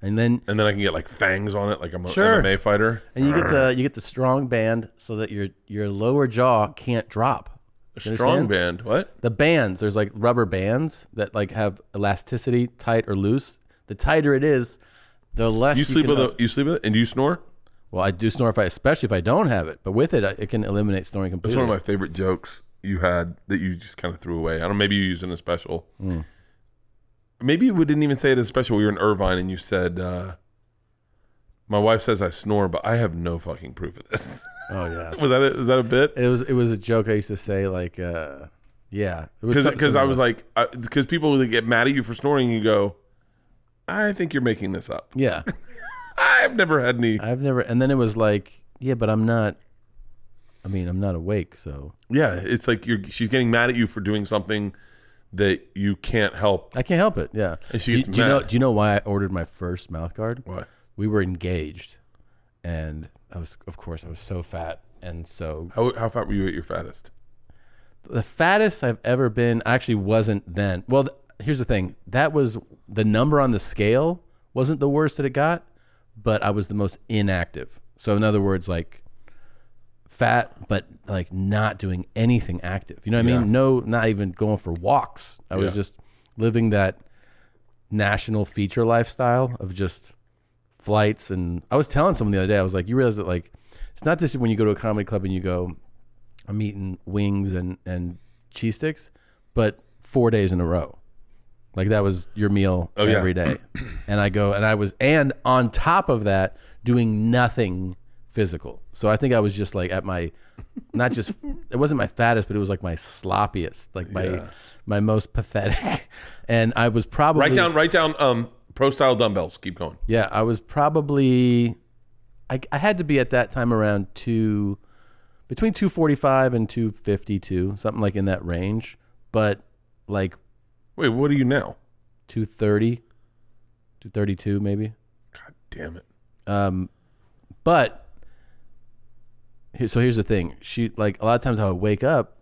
and then And then I can get like fangs on it, like I'm a Sure. MMA fighter. and you get the (clears throat) you get the strong band so that your your lower jaw can't drop. You Strong understand? band. What? The bands, there's like rubber bands that like have elasticity, tight or loose. The tighter it is, the less You sleep can with a, you sleep with it, and do you snore? Well, I do snore if I, especially if I don't have it. But with it, I- it can eliminate snoring completely. That's one of my favorite jokes you had that you just kind of threw away. I don't know, maybe you used in a special. Hmm. Maybe we didn't even say it in a special. We were in Irvine and you said, uh, my wife says I snore, but I have no fucking proof of this. (laughs) oh yeah, (laughs) was that it? Was that a bit? it was it was a joke I used to say. Like, uh, yeah, Because I was like, because people would get mad at you for snoring, you go, I think you're making this up. yeah, (laughs) I've never had any. I've never. And then it was like, yeah, but I'm not. I mean, I'm not awake, so Yeah, it's like you're. She's getting mad at you for doing something that you can't help. I can't help it. Yeah. And she do, gets do you know? mad. Do you know why I ordered my first mouth guard? Why? We were engaged, and I was, of course, I was so fat, and so How how fat were you at your fattest? the fattest I've ever been actually wasn't then. Well, th- here's the thing. That was the number on the scale wasn't the worst that it got, but I was the most inactive. So in other words, like fat, but like not doing anything active. You know what I Yeah. mean? No, not even going for walks. I was Yeah. just living that national feature lifestyle of just flights. And I was telling someone the other day, I was like, you realize that like it's not just when you go to a comedy club and you go, I'm eating wings and and cheese sticks, but four days in a row. Like that was your meal Oh, yeah. every day. (clears throat) and I go and I was and on top of that doing nothing physical. So I think I was just like at my not just it wasn't my fattest, but it was like my sloppiest, like my Yeah. my most pathetic. (laughs) and I was probably Write down, write down, um, pro style dumbbells. Keep going. yeah, I was probably I, I had to be at that time around two between 245 and 252, something like in that range, but like Wait, what are you now? 230 232 maybe. God damn it. Um but so here's the thing. She like a lot of times I would wake up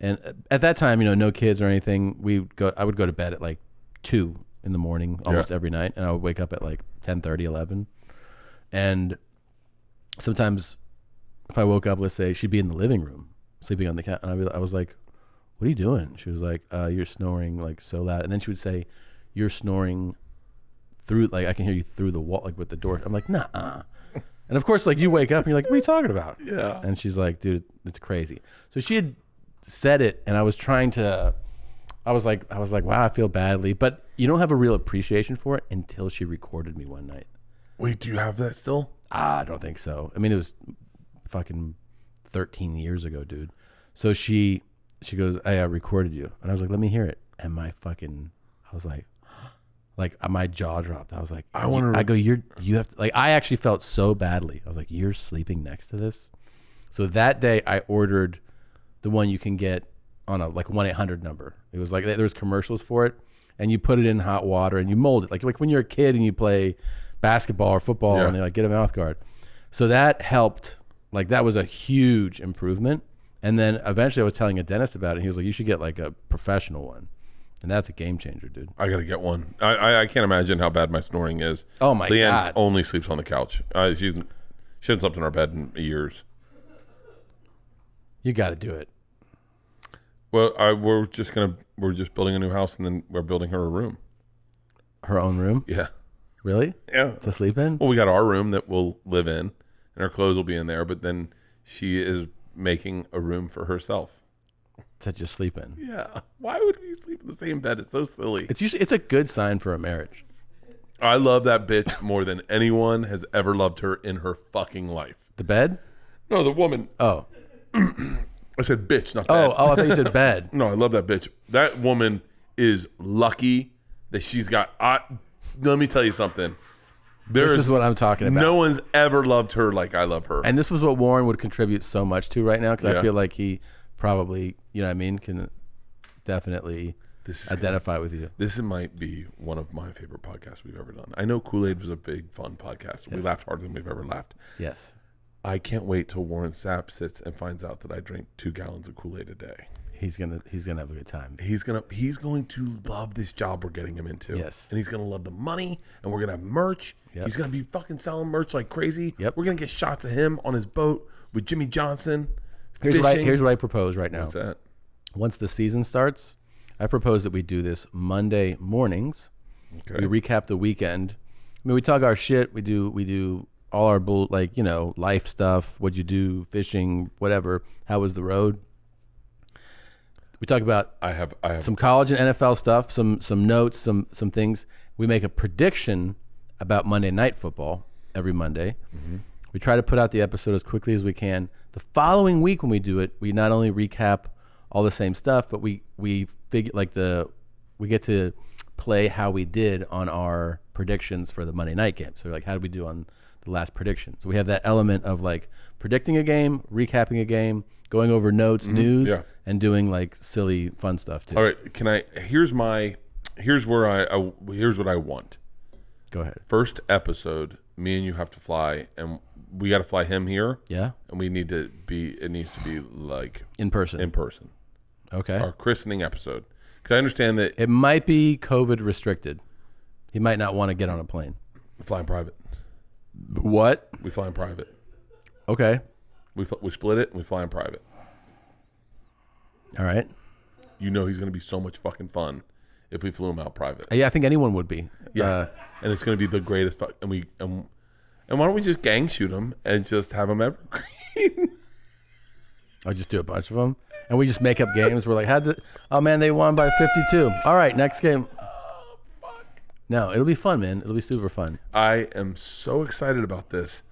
and at that time, you know, no kids or anything. We go I would go to bed at like 2 in the morning almost Yeah. every night and I would wake up at like 10:30, 11. And sometimes if I woke up, let's say she'd be in the living room sleeping on the couch and I'd be, I was like, "What are you doing?" She was like, uh, "You're snoring like so loud." And then she would say, "You're snoring through like I can hear you through the wall like with the door." I'm like, "Nah." And of course, like you wake up and you're like, "What are you talking about?" Yeah. And she's like, "Dude, it's crazy." So she had said it, and I was trying to. I was like, I was like, "Wow, I feel badly," but you don't have a real appreciation for it until she recorded me one night. Wait, do you have that still? Ah, I don't think so. I mean, it was fucking 13 years ago, dude. So she she goes, "Hey, I recorded you," and I was like, "Let me hear it." And my fucking, I was like, like uh, my jaw dropped. I was like, I wanna I go, you're you have to, like I actually felt so badly. I was like, you're sleeping next to this. So that day, I ordered the one you can get on a like one eight hundred number. It was like there was commercials for it, and you put it in hot water and you mold it like like when you're a kid and you play basketball or football Yeah. and they like get a mouth guard. So that helped. Like that was a huge improvement. And then eventually, I was telling a dentist about it. And he was like, "You should get like a professional one," and that's a game changer, dude. I gotta get one. I, I, I can't imagine how bad my snoring is. Oh my god. Leanne God. only sleeps on the couch. Uh, she's she hasn't slept in our bed in years. You got to do it. Well, I, we're just gonna we're just building a new house and then we're building her a room. her own room. Yeah. Really? Yeah. To sleep in? Well, we got our room that we'll live in, and her clothes will be in there. But then she is making a room for herself. To just sleep in. Yeah. Why would we sleep in the same bed? It's so silly. It's usually it's a good sign for a marriage. I love that bitch more than anyone has ever loved her in her fucking life. The bed? No, the woman. Oh. (clears throat) I said bitch, not oh, bad. Oh, oh, I thought you said (laughs) bad. No, I love that bitch. That woman is lucky that she's got. I, let me tell you something. There This is is what I'm talking about. no one's ever loved her like I love her. And this was what Warren would contribute so much to right now because Yeah. I feel like he probably, you know what I mean, can definitely identify with you. This might be one of my favorite podcasts we've ever done. I know Kool Aid was a big fun podcast. We laughed harder than we've ever laughed. Yes. I can't wait till Warren Sapp sits and finds out that I drink two gallons of Kool Aid a day. He's gonna he's gonna have a good time. He's gonna he's going to love this job we're getting him into. Yes. and he's gonna love the money, and we're gonna have merch. Yep. He's gonna be fucking selling merch like crazy. Yep. we're gonna get shots of him on his boat with Jimmy Johnson. Here's what I here's what I propose right now. What's that? Once the season starts, I propose that we do this Monday mornings. Okay. We recap the weekend. I mean, we talk our shit. We do we do all our bull like you know life stuff. What'd you do? Fishing, whatever. How was the road? We talk about I have I have some college and NFL stuff, some some notes, some some things. We make a prediction about Monday Night Football every Monday. Mm-hmm. We try to put out the episode as quickly as we can. The following week, when we do it, we not only recap all the same stuff, but we we figure like the we get to play how we did on our predictions for the Monday night game. So like, how did we do on the last prediction? So we have that element of like predicting a game, recapping a game, going over notes, mm-hmm. news, yeah. and doing like silly fun stuff too. All right, can I? Here's my. Here's where I, I. Here's what I want. Go ahead. First episode, me and you have to fly, and we got to fly him here, Yeah, and we need to be. It needs to be like in person. in person. okay. Our christening episode, because I understand that It might be COVID restricted. He might not want to get on a plane. Flying private. What? We fly in private. Okay. We fl- we split it and we fly in private. All right. You know he's gonna be so much fucking fun if we flew him out private. Yeah, I think anyone would be. Yeah, Uh, and it's gonna be the greatest. Fuck, and we and, and why don't we just gang shoot him and just have him evergreen? (laughs) I'll just do a bunch of them, and we just make up games. We're like, had the oh man, they won by fifty-two. All right, next game. No, it'll be fun, man. It'll be super fun. I am so excited about this.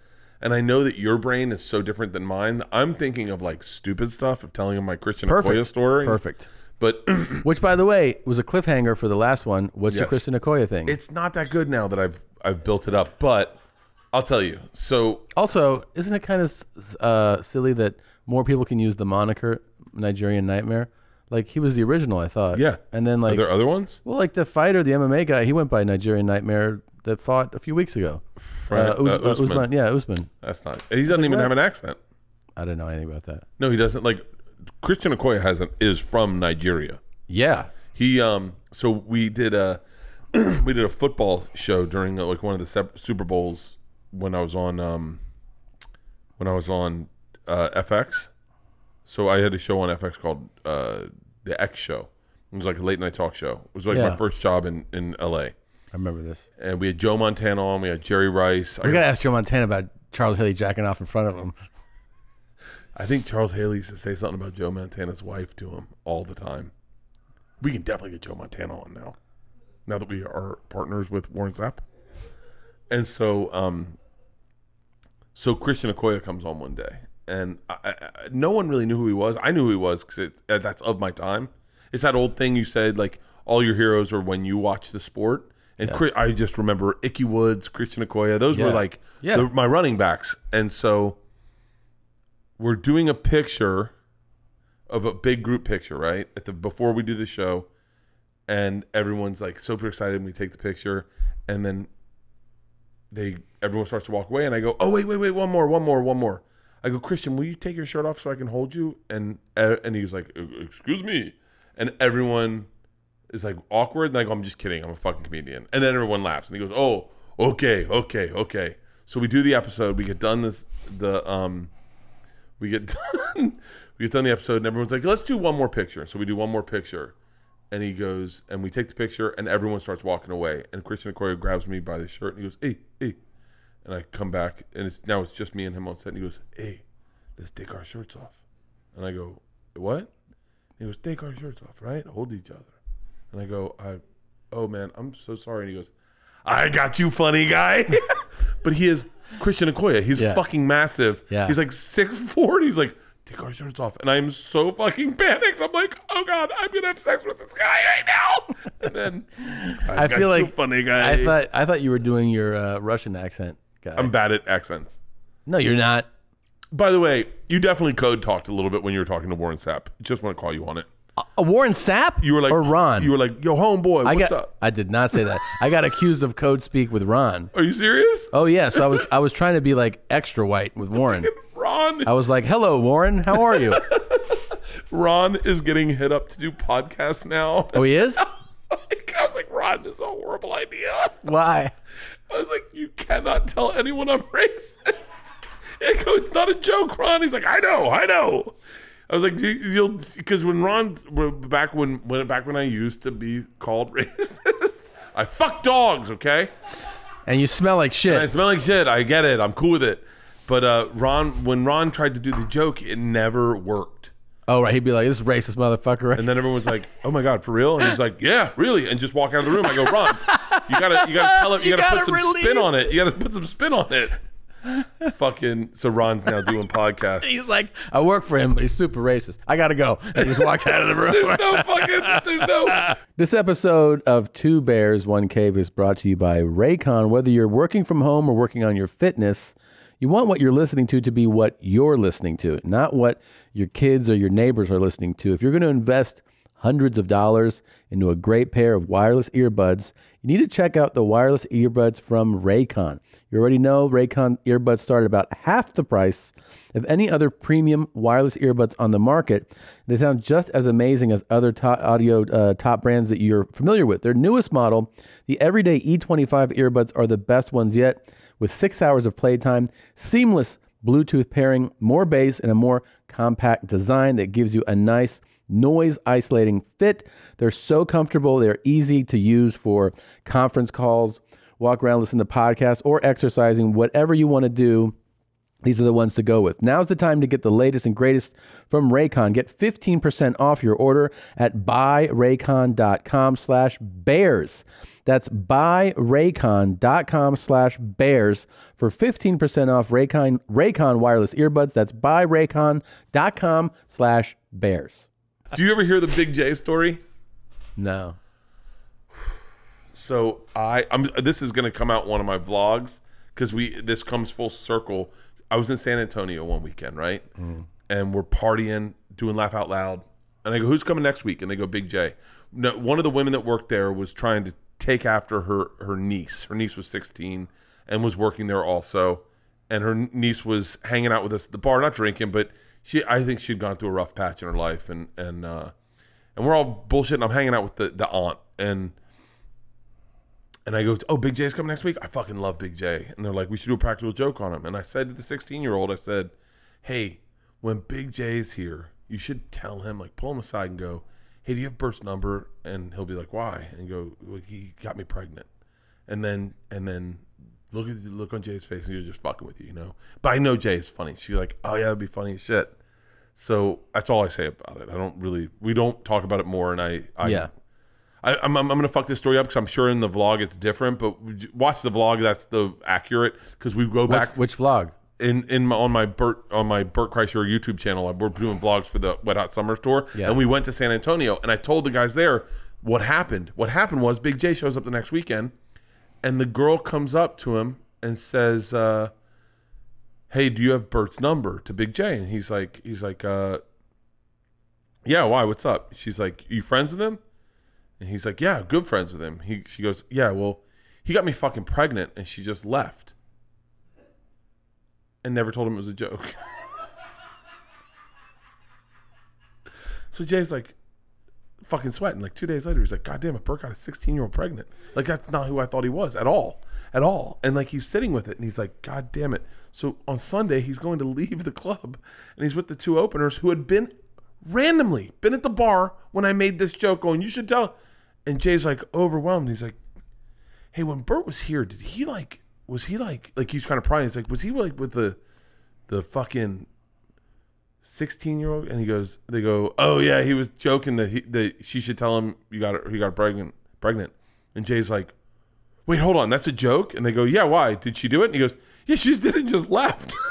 And I know that your brain is so different than mine. I'm thinking of like stupid stuff of telling him my Christian Okoye Perfect. story. Perfect. But (clears throat) Which, by the way, was a cliffhanger for the last one. What's the Yes. Christian Okoye thing? it's not that good now that I've I've built it up. But I'll tell you. So also, isn't it kind of uh, silly that more people can use the moniker Nigerian Nightmare? Like he was the original, I thought. yeah. And then like Are there other ones? Well, like the fighter, the MMA guy, he went by Nigerian Nightmare that fought a few weeks ago. Fran- uh, Uz- uh, uh, Usman. Usman. Yeah, Usman. That's not. He doesn't even have an accent. I didn't know anything about that. No, he doesn't. Like Christian Okoye has an, is from Nigeria. Yeah. He um. So we did a (clears throat) we did a football show during uh, like one of the sep- Super Bowls when I was on um when I was on uh, FX. So I had a show on FX called uh, the X Show. It was like a late night talk show. It was like Yeah. my first job in in LA. I remember this. And we had Joe Montana on. We had Jerry Rice. I, We got to ask Joe Montana about Charles Haley jacking off in front of him. I think Charles Haley used to say something about Joe Montana's wife to him all the time. We can definitely get Joe Montana on now. Now that we are partners with Warren Sapp. And so um so Christian Okoye comes on one day and I, I, no one really knew who he was. I knew who he was cuz uh, that's of my time. It's that old thing you said like all your heroes are when you watch the sport. And Chri- I just remember Ickey Woods, Christian Okoye. Those were like Yeah. the, my running backs. And so we're doing a picture of a big group picture, right? At the before we do the show, and everyone's like super excited. And we take the picture, and then they everyone starts to walk away, and I go, "Oh wait, wait, wait, one more, one more, one more." I go, Christian, will you take your shirt off so I can hold you? And and he was like, "Uh, "Excuse me," and everyone is like awkward. And I go, "I'm just kidding. I'm a fucking comedian." And then everyone laughs, and he goes, "Oh, okay, okay, okay." So we do the episode. We get done this the um we get (laughs) done we get done the episode and everyone's like let's do one more picture so we do one more picture and he goes, and we take the picture, and everyone starts walking away, and Christian Okoye grabs me by the shirt, and he goes, "Hey, hey," and I come back, and it's now it's just me and him on set, and he goes, "Hey, let's take our shirts off," and I go, "What?" He goes, "Take our shirts off, right? Hold each other," and I go, "I, oh man, I'm so sorry," and he goes, "I got you, funny guy," (laughs) but he is Christian Okoye. He's Yeah. fucking massive. Yeah. He's like six four. He's like, take our shirts off, and I'm so fucking panicked. I'm like, oh god, I'm gonna have sex with this guy right now. And then I, I feel like funny guy. I thought I thought you were doing your uh, Russian accent guy. I'm bad at accents. no, you're not. By the way, you definitely code talked a little bit when you were talking to Warren Sapp. Just want to call you on it. Uh, Warren Sapp? You were like or Ron? You were like, yo, homeboy, what's I got. up? I did not say that. (laughs) I got accused of code speak with Ron. Are you serious? Oh yeah, so I was I was (laughs) trying to be like extra white with Warren. Ron, I was like, "Hello, Warren. How are you?" (laughs) Ron is getting hit up to do podcasts now. Oh, he is. I was like, Ron, this is a horrible idea. Why? I was like, you cannot tell anyone I'm racist. I go, it's not a joke, Ron. He's like, I know, I know. I was like, you- you'll because when Ron back when when back when I used to be called (laughs) racist, I fuck dogs, okay. And you smell like shit. I smell like shit. I get it. I'm cool with it. But uh, Ron, when Ron tried to do the joke, it never worked. Oh right, he'd be like, "This is racist motherfucker." Right? And then everyone's like, "Oh my god, for real?" And he's like, "Yeah, really," and just walk out of the room. I go, "Ron, you gotta, you gotta tell him, you, You gotta, gotta put some spin on it. You gotta put some spin on it." Fucking. So Ron's now doing podcasts. He's like, "I work for him, but he's super racist. I gotta go." And he just walks out of the room. There's no fucking. There's no. (laughs) This episode of Two Bears, One Cave is brought to you by Raycon. Whether you're working from home or working on your fitness, you want what you're listening to to be what you're listening to, not what your kids or your neighbors are listening to. If you're going to invest hundreds of dollars into a great pair of wireless earbuds, you need to check out the wireless earbuds from Raycon. You already know Raycon earbuds start at about half the price of any other premium wireless earbuds on the market. They sound just as amazing as other top audio uh, top brands that you're familiar with. Their newest model, the Everyday E25 earbuds, are the best ones yet, with six hours of playtime, seamless Bluetooth pairing, more bass, and a more compact design that gives you a nice noise isolating fit. They're so comfortable, they're easy to use for conference calls, walk around, listen to podcasts, or exercising, whatever you want to do. These are the ones to go with. Now's the time to get the latest and greatest from Raycon. Get 15% off your order at buyraycon.com slash bears. That's buyraycon.com slash bears for 15% off Raycon, Raycon wireless earbuds. That's buyraycon.com slash bears. Do you ever hear the Big Jay story? No. So I, I'm. This is gonna come out one of my vlogs because we. This comes full circle. I was in San Antonio one weekend, right? Mm-hmm. And we're partying, doing laugh out loud. And I go, "Who's coming next week?" And they go, "Big Jay." No, one of the women that worked there was trying to take after her her niece. Her niece was 16 and was working there also. And her niece was hanging out with us at the bar, not drinking, but she. I think she'd gone through a rough patch in her life, and and uh, and we're all bullshitting. I'm hanging out with the the aunt and. And I go, oh, Big Jay's coming next week. I fucking love Big Jay. And they're like, we should do a practical joke on him. And I said to the 16 year old, I said, hey, when Big Jay's here, you should tell him, like, pull him aside and go, hey, do you have Bert's number? And he'll be like, why? And go, well, he got me pregnant. And then, and then look at look on Jay's face, and he was just fucking with you, you know. But I know Jay is funny. She's like, oh yeah, that'd be funny as shit. So that's all I say about it. I don't really, we don't talk about it more. And I, I Yeah. I, I'm, I'm gonna fuck this story up because I'm sure in the vlog it's different, but watch the vlog. That's the accurate because we go back. What's, back which vlog? In in my, on my Bert on my Bert Kreischer YouTube channel. We're doing vlogs for the Wet Hot Summer Store, Yeah. and we went to San Antonio, and I told the guys there what happened. What happened was Big Jay shows up the next weekend, and the girl comes up to him and says, uh, "Hey, do you have Bert's number to Big Jay?" And he's like, he's like, uh, "Yeah, why? What's up?" She's like, "You friends with him?" And he's like, "Yeah, good friends with him." He she goes, "Yeah, well, he got me fucking pregnant," and she just left and never told him it was a joke. so Jay's like fucking sweating. Like two days later, he's like, God damn it, Burke got a 16 year old pregnant. Like that's not who I thought he was at all. At all. And like he's sitting with it and he's like, God damn it. So on Sunday, he's going to leave the club and he's with the two openers who had been randomly been at the bar when I made this joke going, you should tell. And Jay's like overwhelmed. He's like, hey, when Bert was here, did he like, was he like, like he's kind of prying. He's like, was he like with the, the fucking 16 year old? And he goes, they go, oh yeah, he was joking that he, that she should tell him you got her, he got pregnant, pregnant. And Jay's like, wait, hold on, that's a joke? And they go, yeah, why? Did she do it? And he goes, yeah, she just did it and just left. (laughs)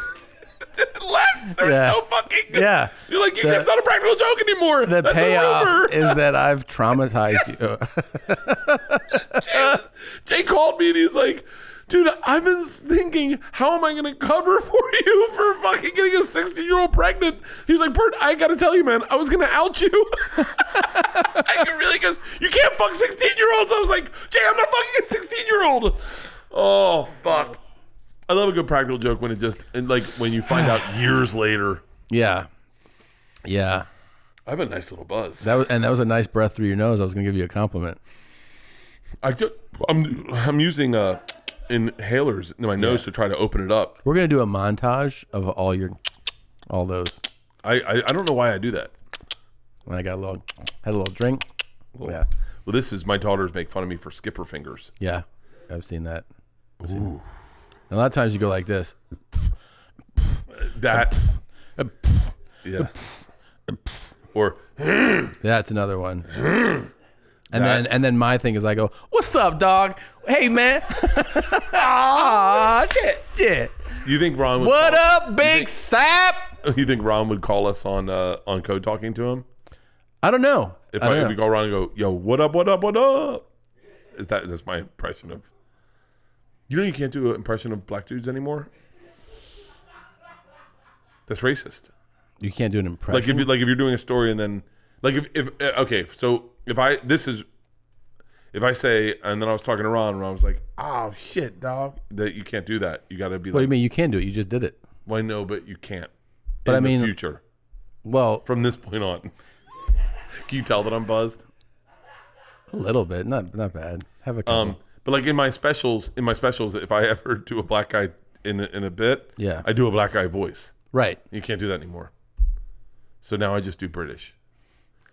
left. There's Yeah. no fucking. Yeah. You're like, The- it's not a practical joke anymore. The That's payoff is that I've traumatized (laughs) you. (laughs) Jay called me and he's like, dude, I've been thinking, how am I going to cover for (laughs) you for fucking getting a 16 year old pregnant? He was like, Bert, I got to tell you, man, I was going to out you. (laughs) I can really because you can't fuck 16 year olds. I was like, Jay, I'm not fucking a 16 year old. Oh, fuck. I love a good practical joke when it just, and like when you find out (sighs) years later. yeah. Yeah. I have a nice little buzz. That was and that was a nice breath through your nose. I was gonna give you a compliment. I just, I'm I'm using uh inhalers in my nose to try to open it up. We're gonna do a montage of all your all those. I, I I don't know why I do that. When I got a little had a little drink. Well, Yeah. Well, this is my daughters make fun of me for skipper fingers. Yeah. I've seen that. I've seen A lot of times you go like this. That yeah. Or That's another one. (clears throat) And then and then my thing is I go, What's up, dog? Hey man. (laughs) Ah shit. Shit. you think Ron would What call, up, big Sapp? (laughs) You think Ron would call us on uh on code talking to him? I don't know. If I I, if we call Ron and go, yo, what up, what up, what up? Is that that's my impression of You know you can't do an impression of black dudes anymore? That's racist. you can't do an impression. like if you like if you're doing a story and then like if, if uh, okay so if i this is if i say and then i was talking to ron and ron was like oh shit dog that you can't do that you gotta be what do you mean you can do it? You just did it. well i know but you can't But in I mean- the future Well, from this point on (laughs) can you tell that i'm buzzed a little bit. Not not bad. Have a couple. um but like in my specials in my specials if i (laughs) ever do a black guy in a, in a bit Yeah. i do a black guy voice right. you can't do that anymore so now i just do british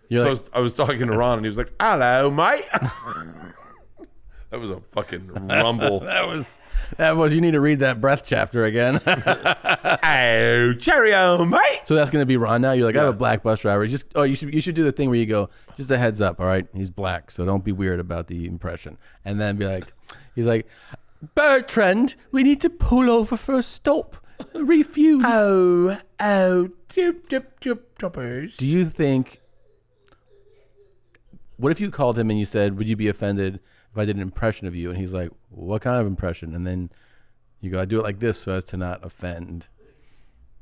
You're so I, was, I was talking to Ron, and he was like, "Hello, mate." (laughs) that was a fucking (laughs) rumble. that was that was you need to read that breath chapter again. (laughs) oh, cheerio, mate. so that's gonna be Ron now. You're like, I have a black bus driver. Just oh you should you should do the thing where you go, just a heads up, all right? He's black, so don't be weird about the impression. And then be like he's like, Bertrand, we need to pull over for a stop. Refuse. Oh, oh, tip, tip, tip, toppers. Do you think? What if you called him and you said, "Would you be offended if I did an impression of you?" And he's like, "What kind of impression?" And then you go, "I do it like this so as to not offend."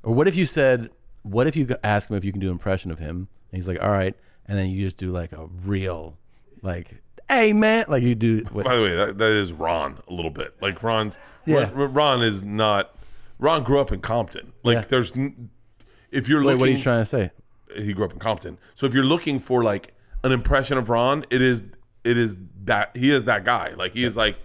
Or what if you said, "What if you ask him if you can do an impression of him?" And he's like, "All right," and then you just do like a real, like, "Hey man," like you do. What, By the way, that, that is Ron a little bit. Like Ron's, Yeah. Ron, Ron is not. Ron grew up in Compton. Like Yeah. there's, if you're wait, looking, what are you trying to say? he grew up in Compton. So if you're looking for like an impression of Ron, it is, it is that he is that guy. Like he is like,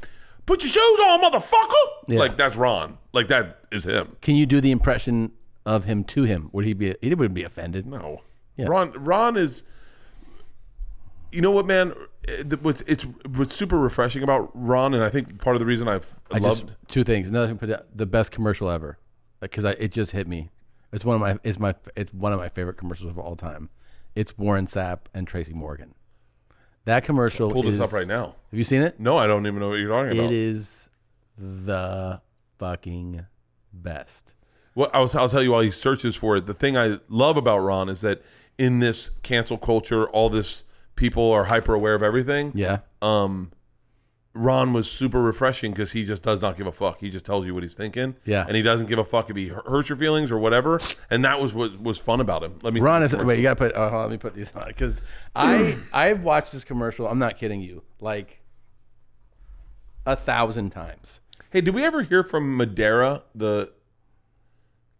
put your shoes on, motherfucker. Yeah. Like that's Ron. Like that is him. Can you do the impression of him to him? Would he be? He wouldn't be offended. No. Yeah. Ron Ron is you know what, man? What's it's what's super refreshing about Ron, and I think part of the reason I've I loved. just two things. Another the best commercial ever, uh, because I it just hit me. It's one of my it's my it's one of my favorite commercials of all time. It's Warren Sapp and Tracy Morgan. That commercial pull this is up right now. Have you seen it? No, I don't even know what you're talking about. It is the fucking best. Well, I'll, I'll tell you while he searches for it. The thing I love about Ron is that in this cancel culture, all this people are hyper aware of everything. Yeah. Um, Ron was super refreshing because he just does not give a fuck. He just tells you what he's thinking. Yeah. and he doesn't give a fuck if he hurts your feelings or whatever. And that was what was fun about him. Let me Ron is wait. You gotta put. Oh, hold on, let me put these on because I (clears throat) I've watched this commercial. I'm not kidding you. Like a thousand times. Hey, did we ever hear from Mirena? The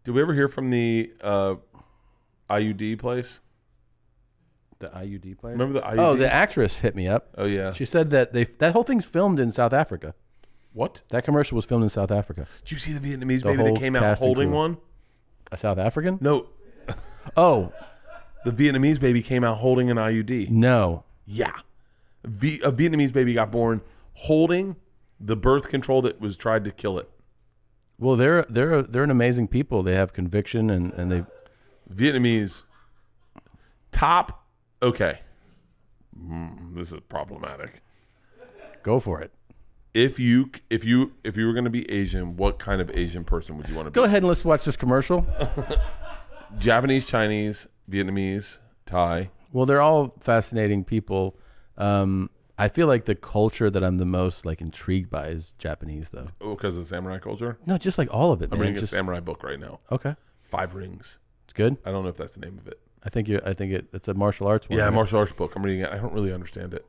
did we ever hear from the uh, IUD place? The IUD place. Remember the IUD? Oh, the actress hit me up. oh yeah. She said that they that whole thing's filmed in South Africa. what? That commercial was filmed in South Africa. Did you see the Vietnamese The baby whole that came out cast and holding crew. one? A South African? No, (laughs) Oh, the Vietnamese baby came out holding an IUD. No. Yeah. V- a Vietnamese baby got born holding the birth control that was tried to kill it. Well, they're they're they're an amazing people. They have conviction and and they Vietnamese top. Okay. Mm, this is problematic. go for it. If you if you if you were going to be Asian, what kind of Asian person would you want to be? Go ahead and let's watch this commercial. (laughs) Japanese, Chinese, Vietnamese, Thai. Well, they're all fascinating people. Um, I feel like the culture that I'm the most like intrigued by is Japanese, though. Oh, because of samurai culture. No, just like all of it. I'm man. reading Just- a samurai book right now. okay, Five Rings. it's good. I don't know if that's the name of it. I think you. I think it, it's a martial arts one. Yeah, right? martial arts book. I'm reading it. I don't really understand it.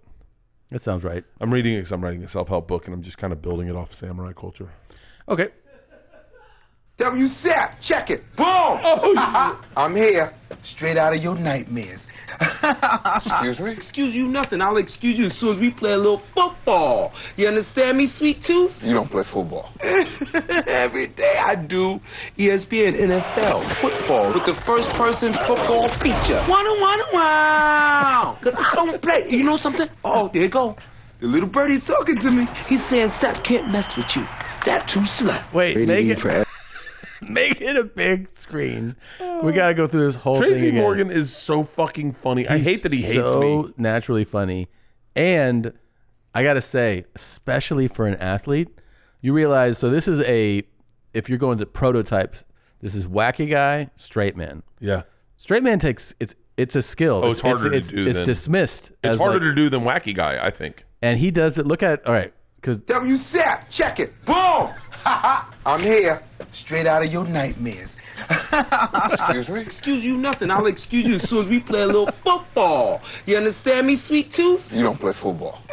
That sounds right. I'm reading it because I'm writing a self help book and I'm just kind of building it off samurai culture. Okay. WSAP, check it. Boom! Oh, (laughs) I'm here. Straight out of your nightmares. (laughs) Excuse me? excuse you nothing. I'll excuse you as soon as we play a little football. You understand me, sweet tooth? You don't play football. (laughs) Every day I do ESPN NFL football with the first person football feature. Wanna wanna wow! Cause I don't play. You know something? Oh, there you go. The little birdie's talking to me. He's saying Seth can't mess with you. That too slow. Wait, Rated make it for make it a big screen. We got to go through this whole thing Tracy again. Morgan is so fucking funny. I He's hate that he hates so me. naturally funny, and I got to say, especially for an athlete, you realize. So this is a if you're going to prototypes, this is wacky guy, straight man. Yeah. Straight man takes it's it's a skill. Oh, it's harder to it's, do It's than- dismissed. It's as harder like- to do than Wacky Guy, I think. and he does it. Look at all right because WSAP, check it. Boom! (laughs) I'm here. Straight out of your nightmares. (laughs) Excuse me? Excuse you nothing. I'll excuse you as soon as we play a little football. You understand me, sweet tooth? You don't play football. (laughs)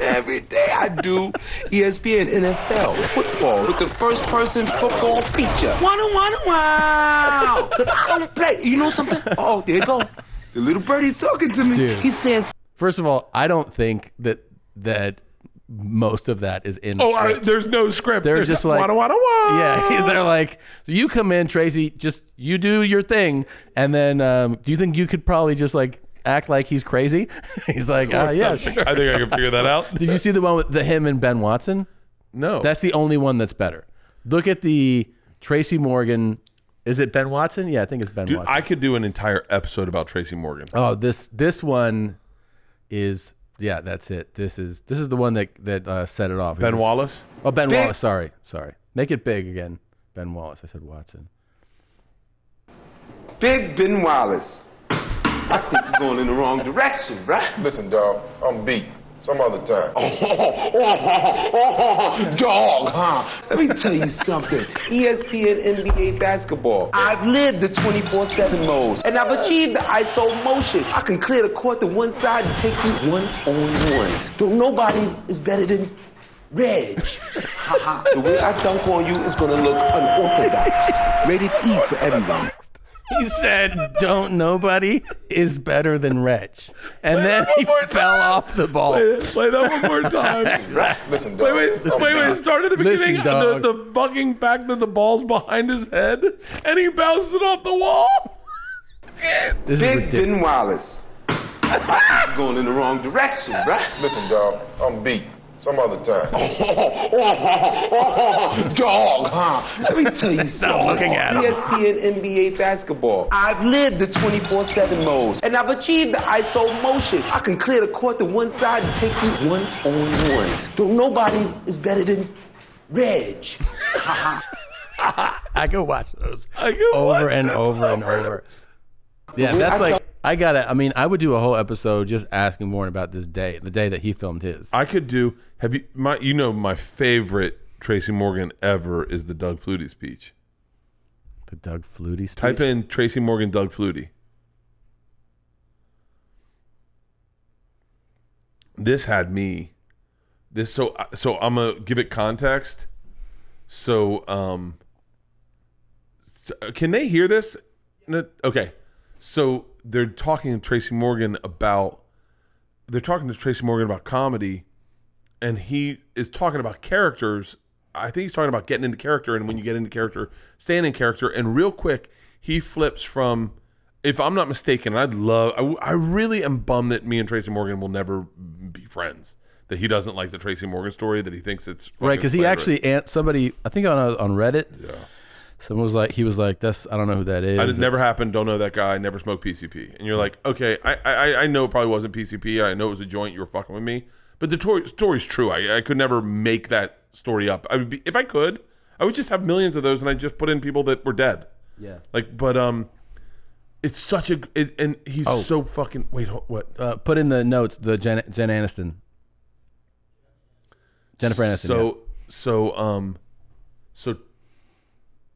Every day I do ESPN NFL football with the first person football feature. Wanna wanna wow! Cause I don't play. You know something? Oh, there you go. The little birdie's talking to me. Dude. He's saying first of all, I don't think that that most of that is in. Oh, I, there's no script. They're There's just a- like- wada, wada, wada. Yeah, (laughs) they're like, so you come in, Tracy, just you do your thing, and then um, do you think you could probably just like act like he's crazy? (laughs) he's like, uh, yeah, sure. I think I can figure that out. (laughs) Did you see the one with the him and Ben Watson? No. That's the only one that's better. Look at the Tracy Morgan. Is it Ben Watson? Yeah, I think it's Ben Dude, Watson. I could do an entire episode about Tracy Morgan. oh, this this one is yeah, that's it. This is this is the one that that uh, set it off. Ben This Wallace. Oh, Ben Wallace. Sorry, sorry. Make it big again. Ben Wallace. I said Watson. Big Ben Wallace. I think you're going in the wrong direction, right? Listen, dog, I'm beat. Some other time. (laughs) Dog, huh? Let me tell you something. ESPN NBA basketball. I've lived the 24-7 mode, and I've achieved the ISO motion. I can clear the court to one side and take you one on one. Though nobody is better than Reg. The way I dunk on you is gonna look unorthodox. Rated E for everyone. He said, "Don't nobody is better than Reg," and then he fell time. off the ball. Play, play that one more time. (laughs) Listen, dog. Wait, wait, I'm wait, wait. Start at the Listen, beginning. dog. The, the fucking fact that the ball's behind his head and he bounces it off the wall. This is Big ridiculous. Ben Wallace. I think you're going in the wrong direction, right? Listen, dog, I'm beat. Some other time. (laughs) Dog, huh? Let me tell you (laughs) something. looking at him. ESPN NBA basketball. I've lived the 24-7 mode, and I've achieved the ISO motion. I can clear the court to one side and take you one on one. Though nobody is better than Reg. (laughs) I could watch those I could over watch and this over and over and over. Yeah, that's like I gotta. I mean, I would do a whole episode just asking Warren about this day, the day that he filmed his. I could do. Have you my? You know my favorite Tracy Morgan ever is the Doug Flutie speech. the Doug Flutie speech. Type in Tracy Morgan Doug Flutie. This had me. This so so I'm gonna give it context. So um, so- can they hear this? Okay, so they're talking to Tracy Morgan about. They're talking to Tracy Morgan about comedy, and he is talking about characters. I think he's talking about getting into character, and when you get into character, staying in character. And real quick, he flips from if I'm not mistaken, I'd love. I, I really am bummed that me and Tracy Morgan will never be friends. That he doesn't like the Tracy Morgan story. That he thinks it's right because he actually somebody I think on uh, on Reddit. Yeah. Someone was like, he was like, "That's I don't know who that is." I just never happened. Don't know that guy. Never smoked PCP. And you're like, okay, I I, I know it probably wasn't PCP. I know it was a joint. You were fucking with me. But the tor- story's true. I I could never make that story up. I would be if I could. I would just have millions of those, and I would just put in people that were dead. Yeah. Like, but um, it's such a it, and he's Oh. so fucking. Wait, what? Uh, put in the notes the Jen, Jen Aniston, Jennifer Aniston. So yeah. so um so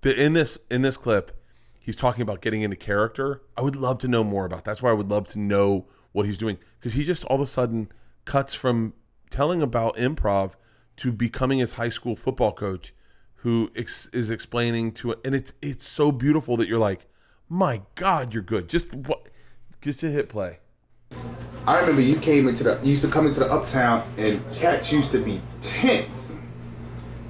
the in this in this clip he's talking about getting into character. I would love to know more about. That's why I would love to know what he's doing because he just all of a sudden cuts from telling about improv to becoming his high school football coach who ex- is explaining to and it's it's so beautiful that you're like my god you're good just what just to hit play I remember you came into the, you used to come into the uptown and cats used to be tense.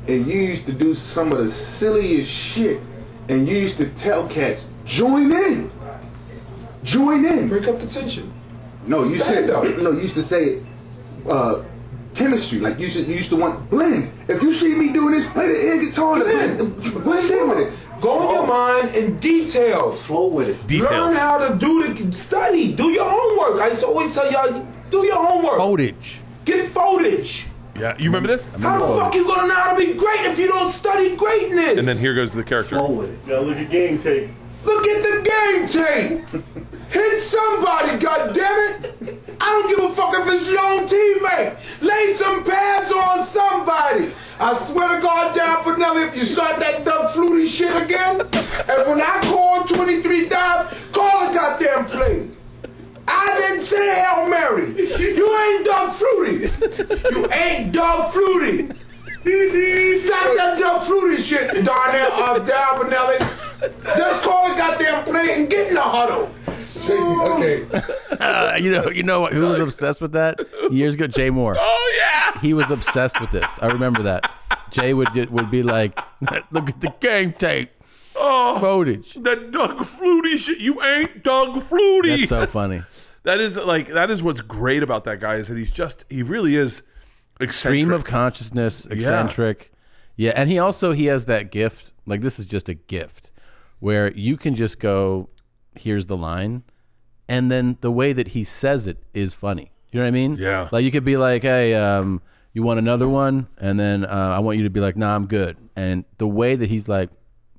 And you used to do some of the silliest shit. And you used to tell cats, join in. Join in. Break up the tension. No, you said, up. no, you used to say, uh, chemistry. Like you, should, you used to want blend. If you see me doing this, play the air guitar, blend, blend in with it. Go in your mind in detail. Flow with it. Details. Learn how to do the study. Do your homework. I used to always tell y'all, do your homework. Footage. Get footage. Yeah you remember this How the fuck you gonna know how to be great if you don't study greatness? and then here goes the character Flow with it. Yeah, look at game tape. Look at the game tape. Hit somebody, goddammit. I don't give a fuck if it's your own teammate. Lay some pads on somebody. I swear to God, down Pinelli, if you start that Doug Flutie shit again, and when I call 23 times, call a goddamn play. I didn't say Hail Mary. You ain't Doug Flutie. You ain't Doug Flutie. Stop that Doug Flutie shit, Darnell, uh, Down Pinelli. Just call a goddamn play and get in the huddle. Tracy, okay. Uh, you know, you know what? Who was obsessed with that years ago? Jay Mohr. oh yeah He was obsessed with this. I remember that. Jay would would be like, (laughs) "Look at the game tape oh footage." That Doug Flutie shit. You ain't Doug Flutie. That's so funny. That is like that is what's great about that guy is that he's just he really is eccentric. Stream of consciousness, eccentric. Yeah. and he also he has that gift. Like this is just a gift where you can just go, "Here's the line," and then the way that he says it is funny. You know what I mean? Yeah. Like you could be like, "Hey, um, you want another one?" And then uh, I want you to be like, "Nah, I'm good." And the way that he's like,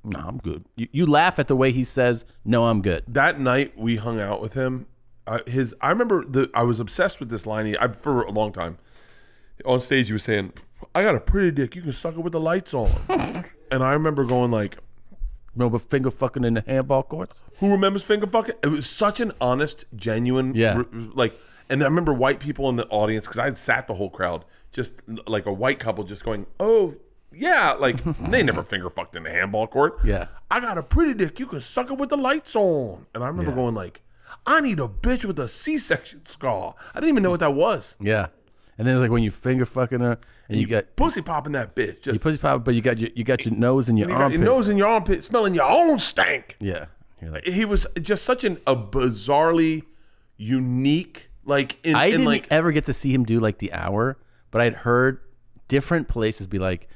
"Nah, I'm good," you, you laugh at the way he says, "No, I'm good." that night we hung out with him. Uh, his I remember the I was obsessed with this line. He, I, for a long time on stage he was saying, "I got a pretty dick. You can suck it with the lights on." (laughs) and I remember going like, Remember finger fucking in the handball courts? Who remembers finger fucking? It was such an honest, genuine, Yeah. like. And I remember white people in the audience because I had sat the whole crowd, just like a white couple, just going, "Oh yeah," like (laughs) they never finger fucked in the handball court. Yeah. I got a pretty dick. You can suck it with the lights on. And I remember going like, "I need a bitch with a C-section scar." I didn't even know what that was. Yeah. And then it's like when you finger fucking her and you, got Pussy popping that bitch. Just you pussy pop, but you got your you got your nose and your you armpit. your nose in your armpit, smelling your own stank. Yeah. Like, He was just such an a bizarrely unique, like in, I in didn't like ever get to see him do like the hour, but I'd heard different places be like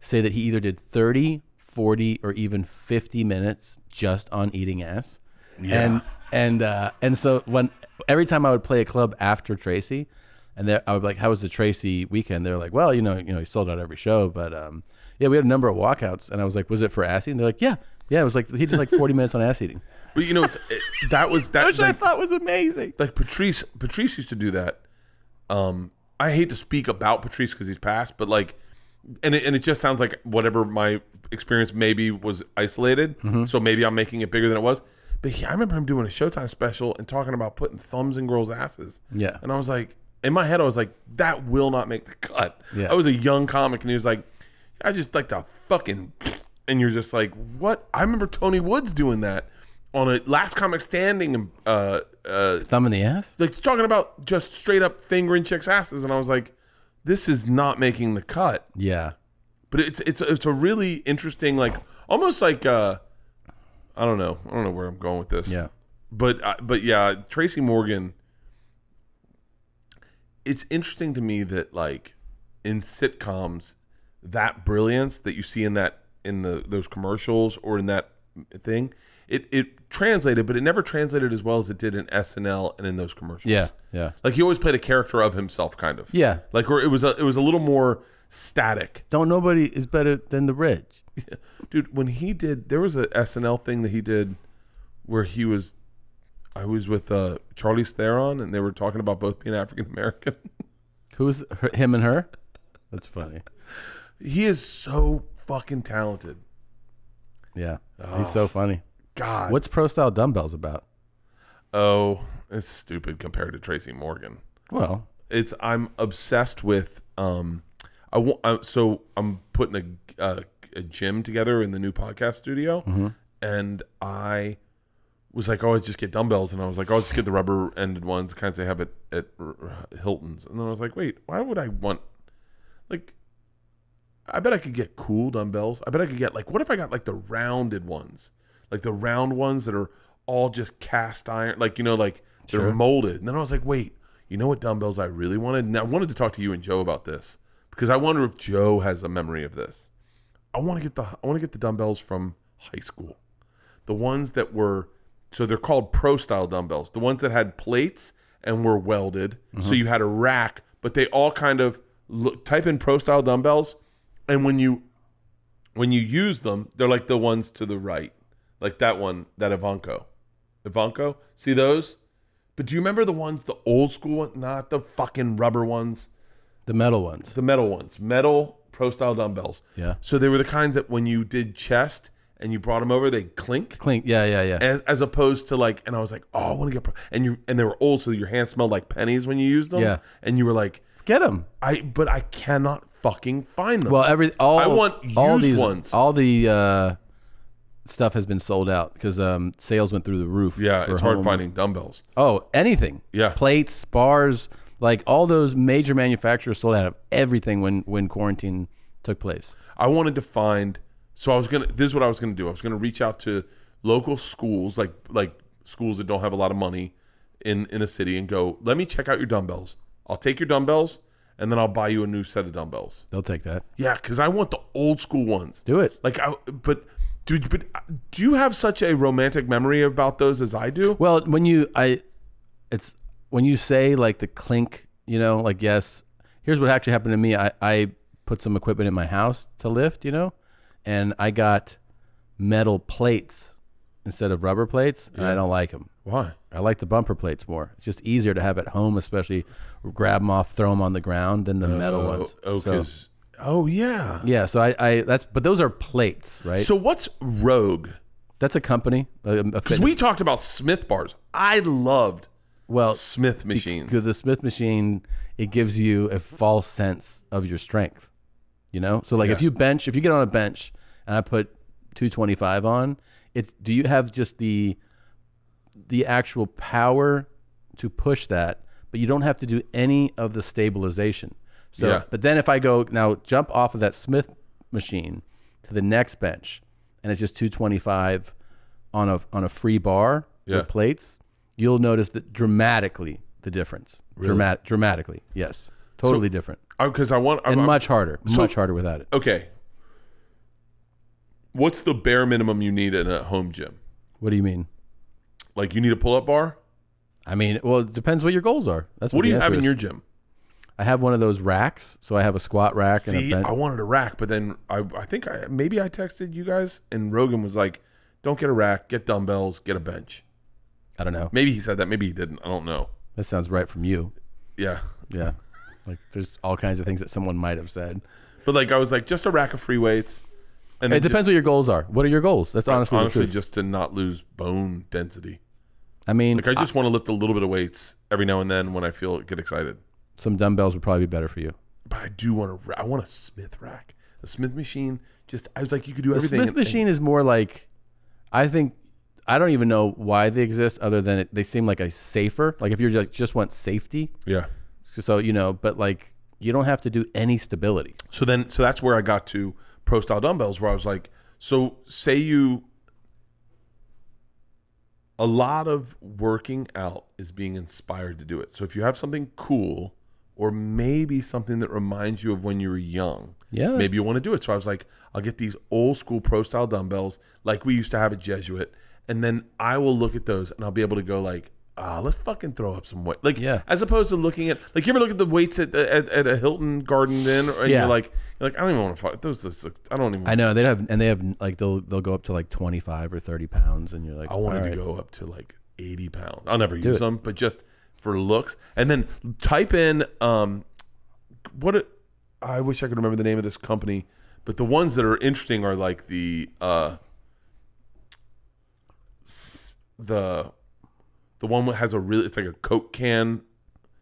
say that he either did 30, 40 or even 50 minutes just on eating ass. And and uh and so when every time I would play a club after Tracy and there I would be like how was the Tracy weekend? They're like, "Well, you know, you know, he sold out every show, but um yeah, we had a number of walkouts." And I was like, "Was it for ass eating?" They're like, "Yeah." Yeah, it was like he did like 40 minutes on ass eating. (laughs) But you know, it's, it, that was that. Which I thought was amazing. like Patrice, Patrice used to do that. Um, I hate to speak about Patrice because he's passed, but like, and it, and it just sounds like whatever my experience maybe was isolated. Mm-hmm. So maybe I'm making it bigger than it was. But he, I remember him doing a Showtime special and talking about putting thumbs in girls' asses. Yeah. and I was like, in my head, I was like, that will not make the cut. Yeah. I was a young comic, and he was like, I just like to fucking, and you're just like, what? I remember Tony Woods doing that on a Last Comic Standing, and uh, uh, Thumb in the ass? like talking about just straight up fingering chicks' asses, and I was like, this is not making the cut. Yeah. But it's it's it's a really interesting, like almost like uh, I don't know, I don't know where I'm going with this. Yeah. but uh, but yeah, Tracy Morgan. It's interesting to me that like in sitcoms, that brilliance that you see in that in the those commercials or in that thing, it it translated, but it never translated as well as it did in SNL and in those commercials. Yeah, yeah. Like he always played a character of himself, kind of. Yeah. Like or it was a it was a little more static. Don't nobody is better than the rich. Dude, when he did, there was a SNL thing that he did where he was, I was with uh, Charlize Theron, and they were talking about both being African American. (laughs) Who's her, him and her? That's funny. he is so fucking talented. Yeah, he's so funny. God, What's pro style dumbbells about? Oh, it's stupid compared to Tracy Morgan. Well, It's I'm obsessed with um, I want uh, so I'm putting a, a a gym together in the new podcast studio, mm-hmm. and I was like, oh, I just get dumbbells, and I was like, oh, I'll just get the rubber ended ones, the kinds they have at at Hilton's, and then I was like, wait, why would I want like? I bet I could get cool dumbbells. I bet I could get like, what if I got like the rounded ones, like the round ones that are all just cast iron, like you know, like they're Sure. molded. And then I was like, wait, you know what dumbbells I really wanted? And I wanted to talk to you and Joe about this because I wonder if Joe has a memory of this. I want to get the I want to get the dumbbells from high school, the ones that were so they're called pro style dumbbells, the ones that had plates and were welded, so mm-hmm. you had a rack, but they all kind of look. Type in pro style dumbbells, and when you when you use them, they're like the ones to the right, like that one, that Ivanko, Ivanko. See those? But do you remember the ones, the old school one, not the fucking rubber ones, the metal ones. the metal ones, metal pro style dumbbells. Yeah. So they were the kinds that when you did chest and you brought them over, they clink. Clink. Yeah, yeah, yeah. As, as opposed to like, and I was like, oh, I want to get, pro-. and you, and they were old, so your hands smelled like pennies when you used them. Yeah. And you were like, Get them. I, but I cannot fucking find them. Well, every all I want all used these ones. all the uh, stuff has been sold out because um, sales went through the roof. yeah, for it's hard home. finding dumbbells. Oh, anything. Yeah. plates, bars, like all those major manufacturers sold out of everything when when quarantine took place. I wanted to find. So I was gonna. This is what I was gonna do. I was gonna reach out to local schools, like like schools that don't have a lot of money in in a city, and go. Let me check out your dumbbells. I'll take your dumbbells, and then I'll buy you a new set of dumbbells. They'll take that. Yeah, because I want the old school ones. Do it. Like I, but. Dude, but uh, do you have such a romantic memory about those as I do? Well, when you I, it's when you say like the clink, you know, like yes. Here's what actually happened to me. I I put some equipment in my house to lift, you know, and I got metal plates instead of rubber plates, and I don't like them. Why? I like the bumper plates more. It's just easier to have at home, especially grab them off, throw them on the ground than the metal ones. Oh, So- 'cause- oh yeah. yeah. So I, I that's but those are plates, right? So what's Rogue? that's a company. a- a Because fitness- we talked about Smith bars. I loved well Smith machines. because the Smith machine it gives you a false sense of your strength. You know, so like if you bench, if you get on a bench and I put 225 on, it's do you have just the the actual power to push that, but you don't have to do any of the stabilization. So, Yeah. but then if I go now jump off of that Smith machine to the next bench, and it's just 225 on a on a free bar Yeah. with plates, you'll notice that dramatically the difference. Dramat- dramatically, yes, totally different, uh, because I want I'm, and I'm- much harder, so- much harder without it. okay. What's the bare minimum you need in a home gym? What do you mean? Like you need a pull up bar. I mean, well, it depends what your goals are. That's what, What do you have in is. your gym? I have one of those racks, so I have a squat rack and a bench. I wanted a rack, but then I I think I maybe I texted you guys and Rogan was like, "Don't get a rack, get dumbbells, get a bench." I don't know. Maybe he said that, maybe he didn't. I don't know. That sounds right from you. Yeah, Yeah. Like there's all kinds of things that someone might have said. but like I was like, just a rack of free weights. And It depends what your goals are. What are your goals? That's honestly, honestly just to not lose bone density. I mean, Like I just want to lift a little bit of weights every now and then when I feel get excited. some dumbbells would probably be better for you. But I do want to. I want a Smith rack, a Smith machine. Just I was like, you could do everything. The. Smith and- machine is more like, I think, I don't even know why they exist other than it, they seem like a safer. Like if you're just just want safety, yeah. so you know, but like you don't have to do any stability. So then, so that's where I got to pro style dumbbells, where I was like, so say you a lot of working out is being inspired to do it. So if you have something cool or maybe something that reminds you of when you were young, Yeah. maybe you want to do it. So I was like, I'll get these old school pro style dumbbells like we used to have at Jesuit, and then I will look at those and I'll be able to go like, ah, let's fucking throw up some weight. Like, Yeah. as opposed to looking at like you ever look at the weights at at, at a Hilton Garden Inn, and Yeah. you're like, you're like I don't even want to fuck those. those look, I don't even. I know they have, and they have like they'll they'll go up to like twenty five or thirty pounds, and you're like, I wanted all to right. go up to like 80 pounds. I'll never Do use it. them, but just for looks. And then type in um, what it, I wish I could remember the name of this company, but the ones that are interesting are like the uh, the the one that has a really it's like a Coke can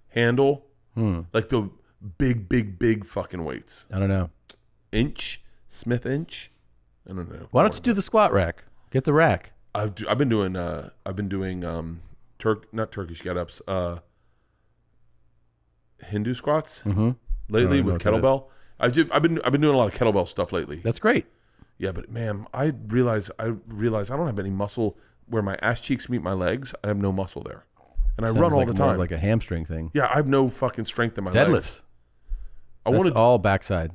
handle, Hmm. like the big, big, big fucking weights. I don't know. Inch Smith inch. I don't know. Why don't you do the squat rack? Get the rack. I've do, I've been doing uh I've been doing um Turk not Turkish get ups uh Hindu squats Mhm. lately I don't know with what that is. kettlebell. I've do, I've been I've been doing a lot of kettlebell stuff lately. That's great. Yeah, but man, I realize I realize I don't have any muscle where my ass cheeks meet my legs. I have no muscle there, and I Sounds run all like the more of time. like a hamstring thing. yeah, I have no fucking strength in my Deadlifts. legs. I That's want to all backside.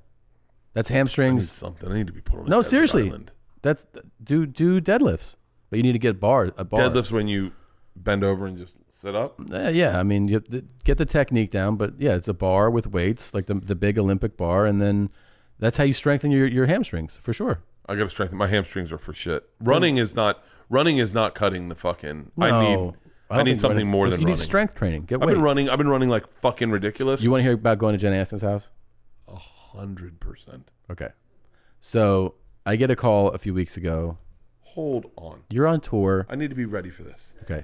That's hamstrings. something. I need to be put on. a No, desert seriously. island. That's do do deadlifts, but you need to get bar a bar. Deadlifts when you bend over and just sit up. Uh, yeah, I mean, you have to get the technique down, but yeah, it's a bar with weights, like the the big Olympic bar, and then that's how you strengthen your, your hamstrings for sure. I got to strengthen my hamstrings are for shit. Running is not running is not cutting the fucking. I need I I, need something running- more than you need running. strength training. Get I've weights. been running. I've been running like fucking ridiculous. You want to hear about going to Jen Aniston's house? a hundred percent. Okay. So I get a call a few weeks ago. Hold on. You're on tour. I need to be ready for this. Okay.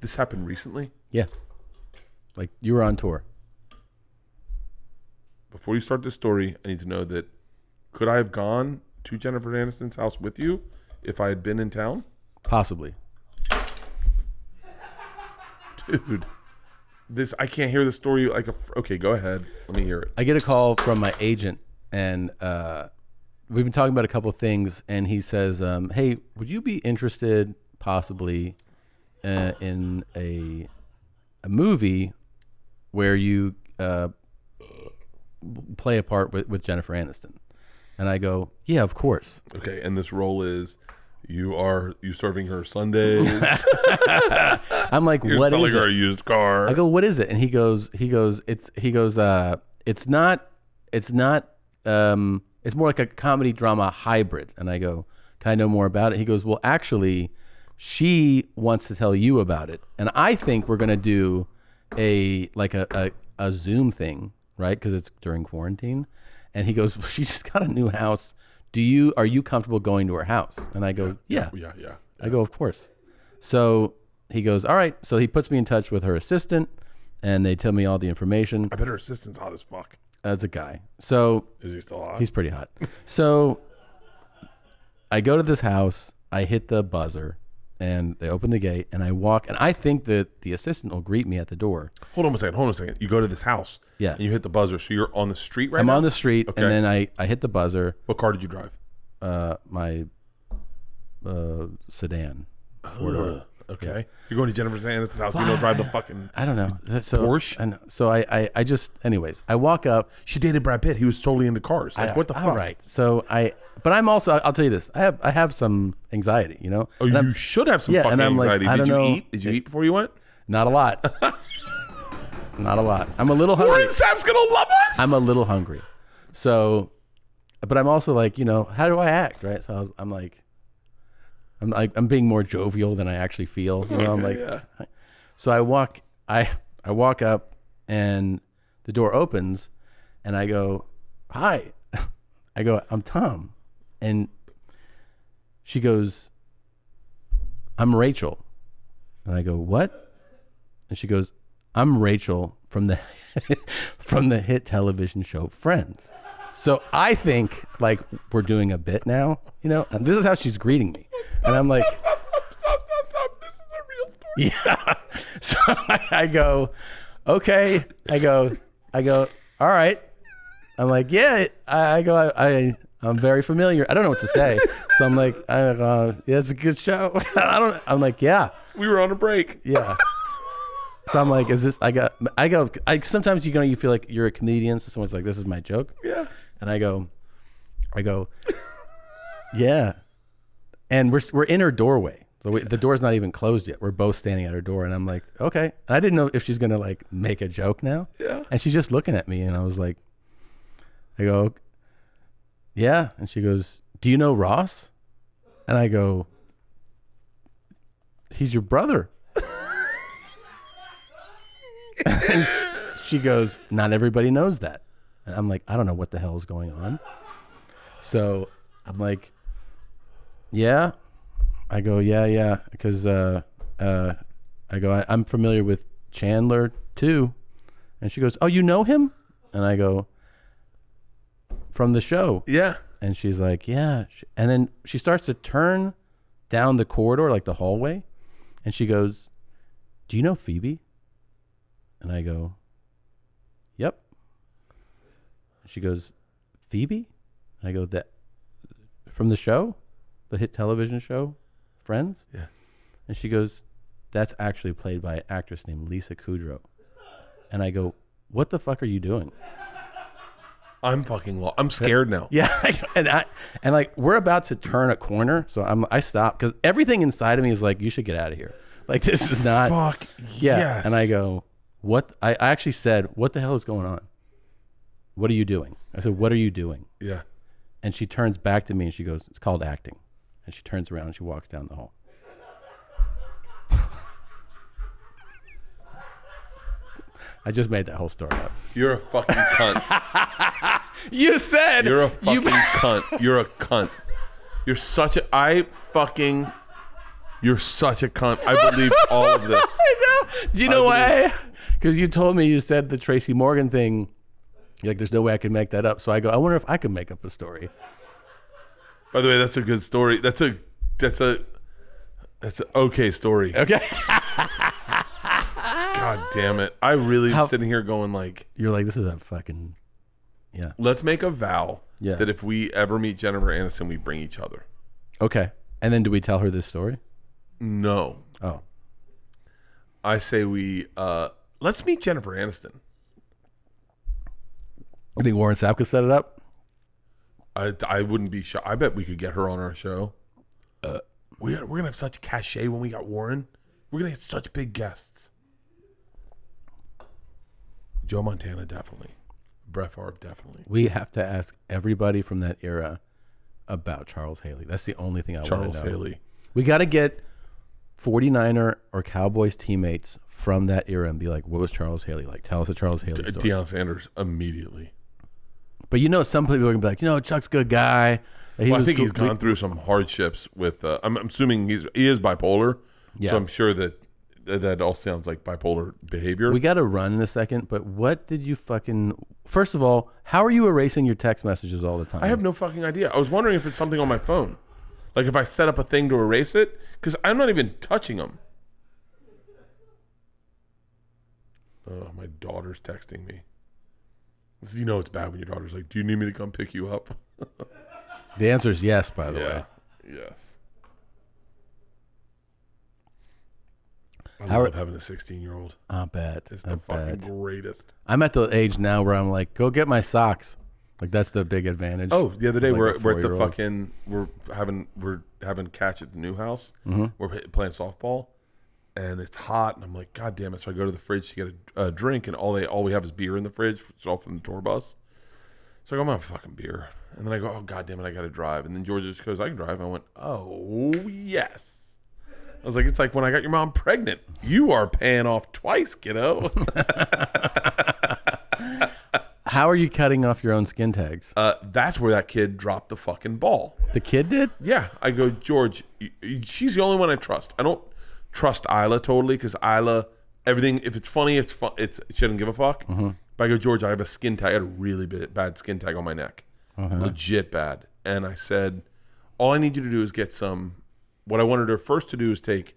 This happened recently. Yeah. Like you were on tour. Before you start this story, I need to know that could I have gone to Jennifer Aniston's house with you if I had been in town, Possibly. dude? This I can't hear the story like a. Okay, go ahead. Let me hear it. I get a call from my agent, and uh, we've been talking about a couple of things, and he says, um, "Hey, would you be interested, possibly, uh, in a a movie where you uh, play a part with, with Jennifer Aniston?" And I go, "Yeah, of course." Okay, and this role is you are you serving her Sundays. (laughs) I'm like, You're "What selling is her it?" a used car. I go, "What is it?" And he goes, "He goes, it's he goes, uh, it's not, it's not, um, it's more like a comedy drama hybrid." And I go, "Can I know more about it?" He goes, "Well, actually, she wants to tell you about it, and I think we're gonna do a like a a, a Zoom thing, right? Because it's during quarantine." And he goes, well, "She just got a new house. Do you are you comfortable going to her house?" And I go, "Yeah." yeah, yeah. I go, of course. So he goes, all right. So he puts me in touch with her assistant, and they tell me all the information. I bet her assistant's hot as fuck. As a guy, so Is he still hot? he's pretty hot. so I go to this house. I hit the buzzer, and they open the gate, and I walk. And I think that the assistant will greet me at the door. Hold on a second. Hold on a second. You go to this house. Yeah. And you hit the buzzer. So you're on the street right I'm now? on the street, Okay. and then I I hit the buzzer. What car did you drive? Uh, my uh sedan. Four door. Ugh, okay. You're going to Jennifer Aniston's house. You don't drive the fucking. I don't know. So, Porsche? I know. So I, I, I just, anyways, I walk up. She dated Brad Pitt. He was totally into cars. Like, I- what the all fuck? right. So I, but I'm also, I'll tell you this. I have, I have some anxiety. You know. Oh, And you I'm- should have some yeah, fucking and I'm anxiety. Like, I Did don't you know. eat? Did you eat before you went? Not a lot. (laughs) Not a lot. I'm a little hungry. Warren Sapp's gonna love us. I'm a little hungry. So, but I'm also like, you know, how do I act, right? So I was, I'm like, I'm like, I'm being more jovial than I actually feel. You know, I'm like, Okay, so I walk, I, I walk up, and the door opens, and I go, hi, (laughs) I go, I'm Tom, and she goes, I'm Rachel, and I go, what? And she goes, I'm Rachel from the (laughs) from the hit television show Friends. So I think like we're doing a bit now, you know, and this is how she's greeting me, and I'm like, Stop, stop, stop. This is a real story. (laughs) yeah. So I, I go, okay. I go, I go, all right. I'm like, yeah. I, I go, I, I'm very familiar. I don't know what to say. So I'm like, I, uh, yeah, it's a good show. (laughs) I don't. I'm like, yeah, We were on a break. yeah. So I'm like, is this? I got. I go. I sometimes you know you feel like you're a comedian. So someone's like, this is my joke. Yeah. And I go, I go, yeah. And we're we're in her doorway. So we, the door's not even closed yet. We're both standing at her door, and I'm like, okay. And I didn't know if she's gonna like make a joke now. Yeah. And she's just looking at me, and I was like, I go, yeah. And she goes, do you know Ross? And I go, he's your brother. and she goes, not everybody knows that. And I'm like, I don't know what the hell is going on. So I'm like, yeah. I go, yeah, yeah, because uh, uh, I go, I, I'm familiar with Chandler too. And she goes, oh, you know him? And I go, from the show. Yeah. And she's like, yeah. Sh- And then she starts to turn down the corridor, like the hallway. And she goes, do you know Phoebe? And I go, yep. She goes, Phoebe? And I go, that from the show, the hit television show, Friends? Yeah. And she goes, that's actually played by an actress named Lisa Kudrow. And I go, what the fuck are you doing? I'm fucking lost. I'm scared now. (laughs) Yeah, I and I and like we're about to turn a corner, so I'm I stop because everything inside of me is like, you should get out of here. Like this is not. Fuck Yeah, yes. and I go, what? I, I actually said, what the hell is going on? What are you doing? I said, what are you doing? Yeah. And she turns back to me and she goes, it's called acting. And she turns around and she walks down the hall. (laughs) I just made that whole story up. You're a fucking cunt. (laughs) You said You're a fucking you- (laughs) cunt. You're a cunt. You're such a. I fucking. You're such a cunt. I believe all of this. I know. Do you know why? Because you told me you said the Tracy Morgan thing. You're like, there's no way I could make that up. So I go, I wonder if I could make up a story. By the way, that's a good story. That's a. That's a. That's an okay story. Okay. (laughs) God damn it! I really How- am sitting here going like, You're like, this is a fucking. Yeah. let's make a vow Yeah. that if we ever meet Jennifer Aniston, we bring each other. Okay. And then do we tell her this story? No, Oh. I say we. uh Let's meet Jennifer Aniston. You think Warren Sapp could set it up? I, I wouldn't be shy. I bet we could get her on our show. Uh, we we're gonna have such cachet when we got Warren. We're gonna get such big guests. Joe Montana definitely. Brett Favre definitely. We have to ask everybody from that era about Charles Haley. That's the only thing I want Charles to know. Haley. We got to get 49er or Cowboys teammates from that era and be like, what was Charles Haley like? Tell us a Charles Haley De- story. Deion Sanders immediately. But you know, some people are gonna be like, you know, Chuck's a good guy. He well, I think cool- he's gone through some hardships with. Uh, I'm, I'm assuming he's he is bipolar. Yeah. So I'm sure that that that all sounds like bipolar behavior. We got to run in a second. But what did you fucking? First of all, how are you erasing your text messages all the time? I have no fucking idea. I was wondering if it's something on my phone, like if I set up a thing to erase it, because I'm not even touching them. Oh, my daughter's texting me. You know it's bad when your daughter's like, "Do you need me to come pick you up?" (laughs) The answer is yes. By the yeah. way, Yes. I How are- love having a 16 year old. I bet. It's I the fucking bet. greatest. I'm at the age now where I'm like, go get my socks. Like that's the big advantage. Oh, the other day like, we're, a we're at the four-year-old. fucking we're having we're having catch at the new house. Mhm. We're hit- playing softball, and it's hot, and I'm like, God damn it! So I go to the fridge to get a, a drink, and all they all we have is beer in the fridge. It's all from the tour bus. So I go, I'm gonna fucking beer, and then I go, Oh god damn it, I got to drive. And then George just goes, I can drive. I went, Oh yes. I was like, it's like when I got your mom pregnant. You are paying off twice, kiddo. (laughs) How are you cutting off your own skin tags? uh, that's where that kid dropped the fucking ball. The kid did. Yeah, I go, George. She's the only one I trust. I don't trust Ila totally because Ila, everything. If it's funny, it's fun. It's she doesn't give a fuck. Mhm. But I go, George. I have a skin tag. I had a really bit, bad skin tag on my neck, Uh-huh. legit bad. And I said, all I need you to do is get some. What I wanted her first to do is take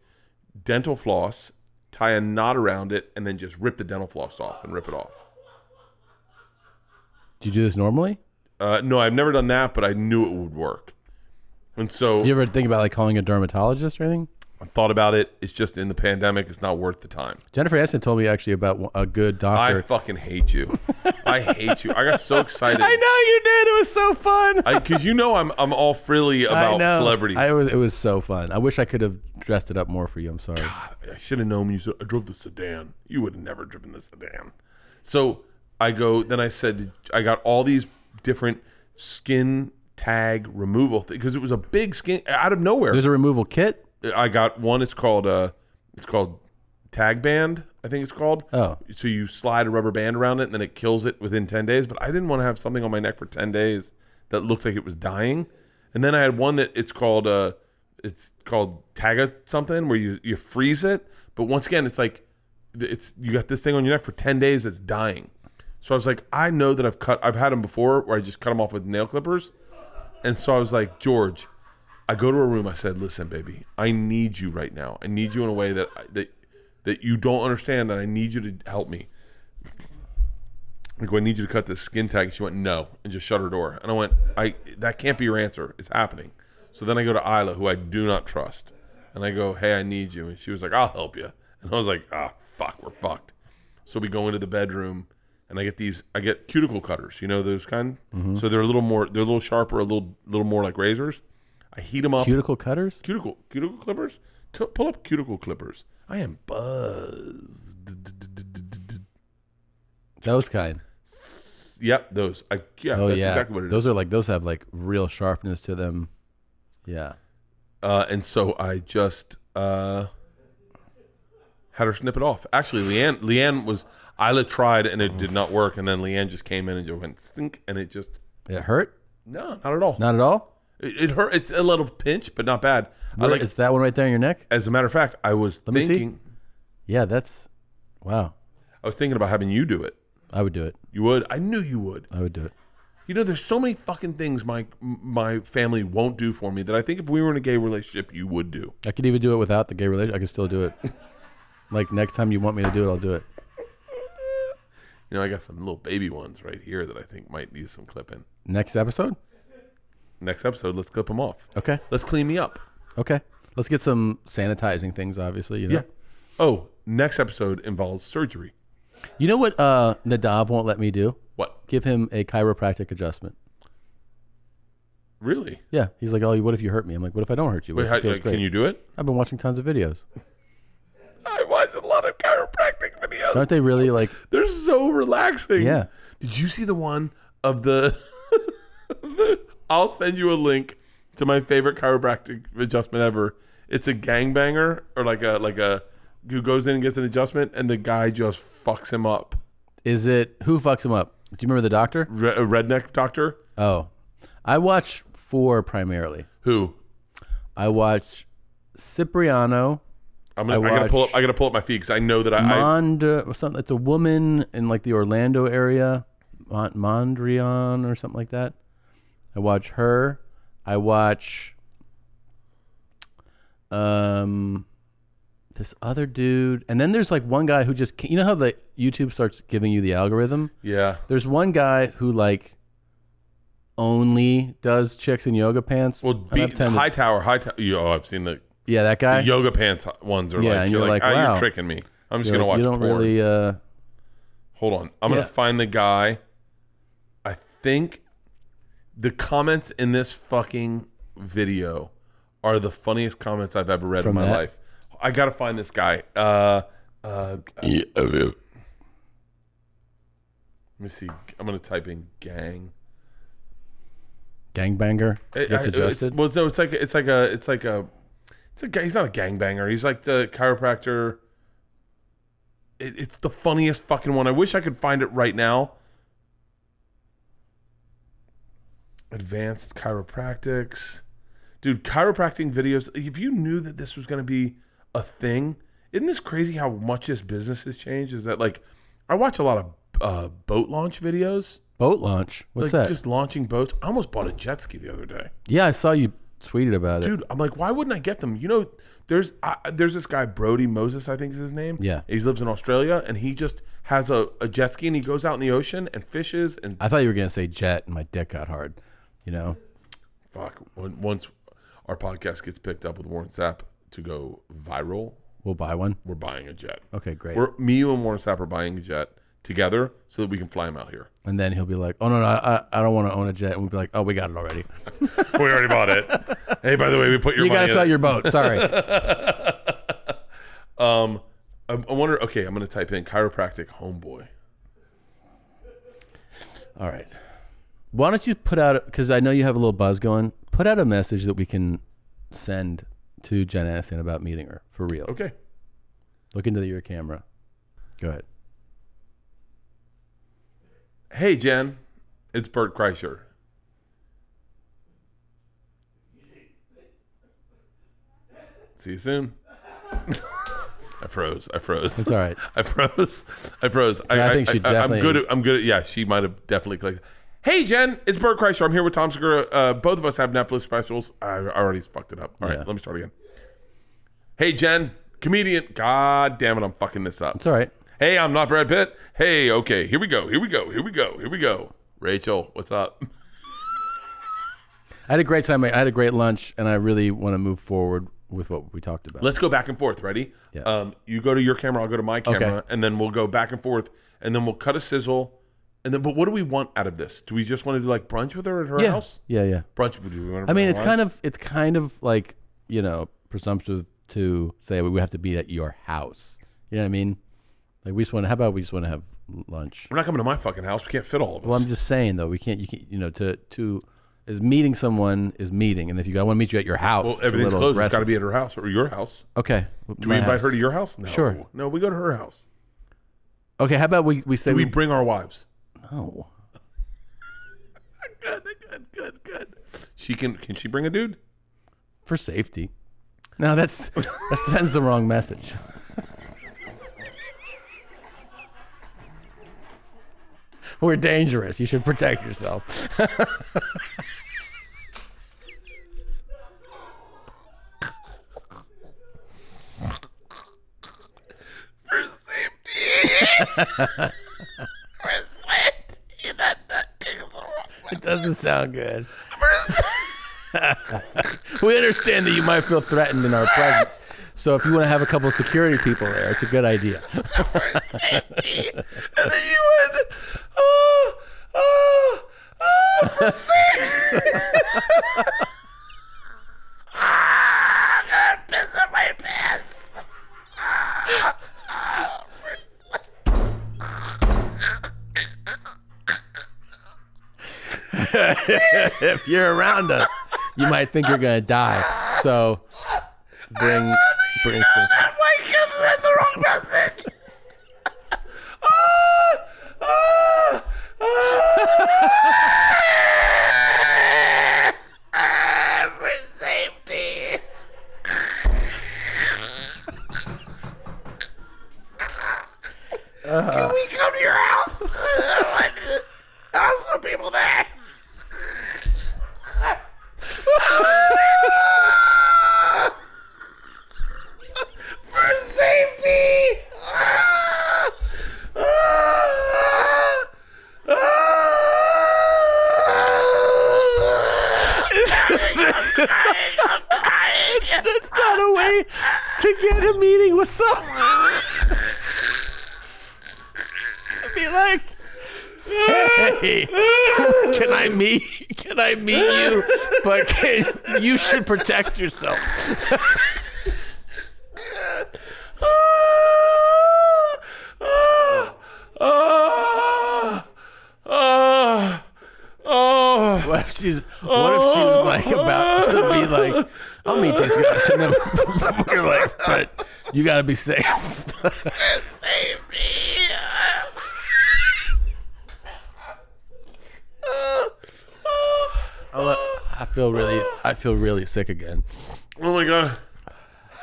dental floss, tie a knot around it, and then just rip the dental floss off and rip it off. Do you do this normally? Uh, no, I've never done that, but I knew it would work. And so You ever think about like calling a dermatologist or anything? I thought about it. It's just in the pandemic, it's not worth the time. Jennifer Aniston told me actually about a good doctor. I fucking hate you. (laughs) I hate you. I got so excited. I know you did. It was so fun. Because you know I'm I'm all frilly about I know. celebrities. I was, it was so fun. I wish I could have dressed it up more for you. I'm sorry. God, I should have known you said I drove the sedan. You would have never driven the sedan. So I go. Then I said I got all these different skin tag removal things because it was a big skin out of nowhere. There's a removal kit. I got one. It's called uh, it's called tag band. I think it's called. Oh. So you slide a rubber band around it and then it kills it within ten days. But I didn't want to have something on my neck for ten days that looked like it was dying. And then I had one that it's called uh, it's called tag something where you you freeze it. But once again, it's like it's you got this thing on your neck for ten days that's dying. So I was like, I know that I've cut. I've had them before where I just cut them off with nail clippers. And so I was like, George, I go to a room. I said, "Listen, baby, I need you right now. I need you in a way that that that you don't understand, and I need you to help me." I go, "I need you to cut this skin tag." She went, "No," and just shut her door. And I went, "I that can't be your answer. It's happening." So then I go to Ila, who I do not trust, and I go, "Hey, I need you," and she was like, "I'll help you," and I was like, "Ah, fuck, we're fucked." So we go into the bedroom, and I get these. I get cuticle cutters. You know those kind. Mhm. So they're a little more. They're a little sharper, a little little more like razors. I heat them up. Cuticle cutters. Cuticle cuticle clippers. T- pull up cuticle clippers. I am buzzed. Those kind. Yep, those. I yeah. oh that's yeah. exactly what it is. those are like those have like real sharpness to them. Yeah. Uh, and so I just uh, had her snip it off. Actually, LeeAnn, LeeAnn was Ila tried and it did not work, and then Leanne just came in and just went stink, and it just It hurt. no, not at all. Not at all. It, it hurt. It's a little pinch, but not bad. I like. is that one right there in your neck? As a matter of fact, I was Let me see. thinking. Yeah, that's wow. I was thinking about having you do it. I would do it. You would. I knew you would. I would do it. You know, there's so many fucking things my my family won't do for me that I think if we were in a gay relationship, you would do. I could even do it without the gay relationship. I could still do it. like next time you want me to do it, I'll do it. You know, I got some little baby ones right here that I think might use some clipping. Next episode. Next episode, let's clip them off. Okay. Let's clean me up. Okay. Let's get some sanitizing things. Obviously, you know. Yeah. Oh, next episode involves surgery. You know what? Uh, Nadav won't let me do. What? Give him a chiropractic adjustment. Really? Yeah. He's like, oh, what if you hurt me? I'm like, what if I don't hurt you? What Wait, how, feels uh, can you do it? I've been watching tons of videos. I watch a lot of chiropractic videos. Aren't they really like? (laughs) They're so relaxing. Yeah. Did you see the one of the? (laughs) the I'll send you a link to my favorite chiropractic adjustment ever. It's a gangbanger or like a like a who goes in and gets an adjustment, and the guy just fucks him up. Is it who fucks him up? Do you remember the doctor? Re- a redneck doctor. Oh, I watch four primarily. Who? I watch Cipriano. I'm gonna, I, gotta pull up. I gotta pull up my feed because I know that I. I Mond or something. It's a woman in like the Orlando area, Mon- Mondrian or something like that. I watch her. I watch um this other dude, and then there's like one guy who just you know how the YouTube starts giving you the algorithm. yeah. There's one guy who like only does chicks in yoga pants. Well, be, high tower, Hightower. Oh, I've seen the, yeah, that guy. yoga pants ones are Yeah, like and you're, you're like, like, "Ah, wow." you're tricking me. I'm just You're gonna like, watch You don't porn. really. Uh, Hold on. I'm Yeah. gonna find the guy. I think the comments in this fucking video are the funniest comments I've ever read From in my that? life. I gotta find this guy. Uh, uh, let me see. I'm gonna type in gang. gangbanger It- gets I- it's- adjusted. well, no, it's like it's like a it's like a it's a guy. He's not a gangbanger. He's like the chiropractor. It, it's the funniest fucking one. I wish I could find it right now. Advanced chiropractics, dude. Chiropractic videos. If you knew that this was going to be a thing, isn't this crazy how much this business has changed? Is that like, I watch a lot of uh, boat launch videos. Boat launch. What's like that? Just launching boats. I almost bought a jet ski the other day. yeah, I saw you tweeted about it. dude. I'm like, why wouldn't I get them? You know, there's I, there's this guy Brody Moses, I think is his name. Yeah. he lives in Australia, and he just has a, a jet ski, and he goes out in the ocean and fishes and I thought you were gonna say jet, and my dick got hard. You know, fuck. When, once our podcast gets picked up with Warren Sapp to go viral, we'll buy one. we're buying a jet. Okay, great. We're me, you, and Warren Sapp are buying a jet together so that we can fly him out here. and then he'll be like, "Oh no, no, I, I don't want to own a jet." And we'll be like, "Oh, we got it already. (laughs) we already bought it. Hey, by the way, we put your you money gotta sell your boat. Sorry." (laughs) Um, I, I wonder. Okay, I'm gonna type in chiropractic homeboy. All right. Why don't you put out because I know you have a little buzz going. Put out a message that we can send to Jen Aniston about meeting her for real. Okay. Look into your camera. Go ahead. Hey, Jen, it's Bert Kreischer. See you soon. I froze. I froze. It's all right. (laughs) I froze. I froze. Yeah, I think she I'm good. At, I'm good. At, yeah, she might have definitely clicked. Hey, Jen, it's Bert Kreischer. I'm here with Tom Segura. Uh, both of us have Netflix specials. I, already fucked it up. All right, Yeah. let me start again. Hey, Jen, comedian. God damn it, I'm fucking this up. It's all right. Hey, I'm not Brad Pitt. Hey, okay, here we go. Here we go. Here we go. Here we go. Rachel, what's up? (laughs) I had a great time. I had a great lunch, and I really want to move forward with what we talked about. Let's go back and forth. Ready? Yeah. Um, you go to your camera, I'll go to my camera, and then we'll go back and forth, and then we'll cut a sizzle, and then. But what do we want out of this? Do we just want to do like brunch with her at her yeah, house? yeah, yeah. Brunch. Do we want to I mean, it's kind of it's kind of like you know presumptive to say we have to be at your house. You know what I mean? Like we just want. to How about we just want to have lunch? We're not coming to my fucking house. We can't fit all of us. Well, I'm just saying though, we can't. You can't. You know, to to is meeting someone is meeting, and if you I want to meet you at your house, well, everything's closed. It's got to be at her house or your house. Okay. Do we invite house. her to your house? No. Sure. No, we go to her house. Okay. How about we we say Do we bring our wives? No? (laughs) Good, good, good, good. She can. Can she bring a dude? for safety. No, that's that sends the wrong message. We're dangerous. You should protect yourself. (laughs) For safety. (laughs) It doesn't sound good. (laughs) we understand that you might feel threatened in our presence. So if you want to have a couple of security people there, it's a good idea. (laughs) and then you would. Oh, oh, oh, (laughs) for safety. ah, God, piss in my pants. (laughs) if you're around us, you might think you're gonna die. So bring bring some. That might give them the wrong message. ah, ah, ah, ah, for safety. Can we come to your house? How's some people there? For safety! Ah! Ah! Ah! That's not a way to get meeting with someone. Be like, hey, can I meet? Can I meet you? But can, you should protect yourself. Ah! Ah! Ah! What if she's? What if she was like about to be like, I'll meet these guys, and then (laughs) you're like, but you got to be safe. I'll let- I feel really, I feel really sick again. Oh my god.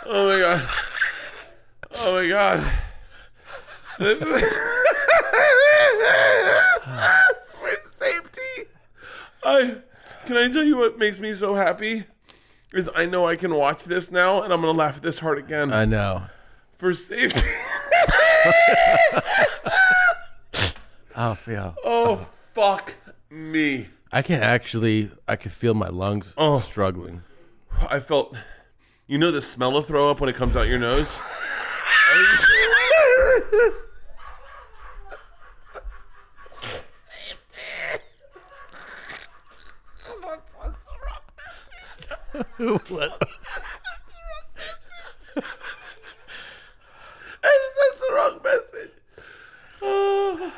Oh my god. Oh my god. (laughs) For safety. I can I tell you what makes me so happy? Is I know I can watch this now and I'm gonna laugh this hard again I know. for safety. (laughs) Oh, feel. oh fuck me! I can actually. I can feel my lungs Oh. struggling. I felt, you know, the smell of throw up when it comes out your nose. (laughs) what? (laughs) (laughs) That's the wrong message. Oh.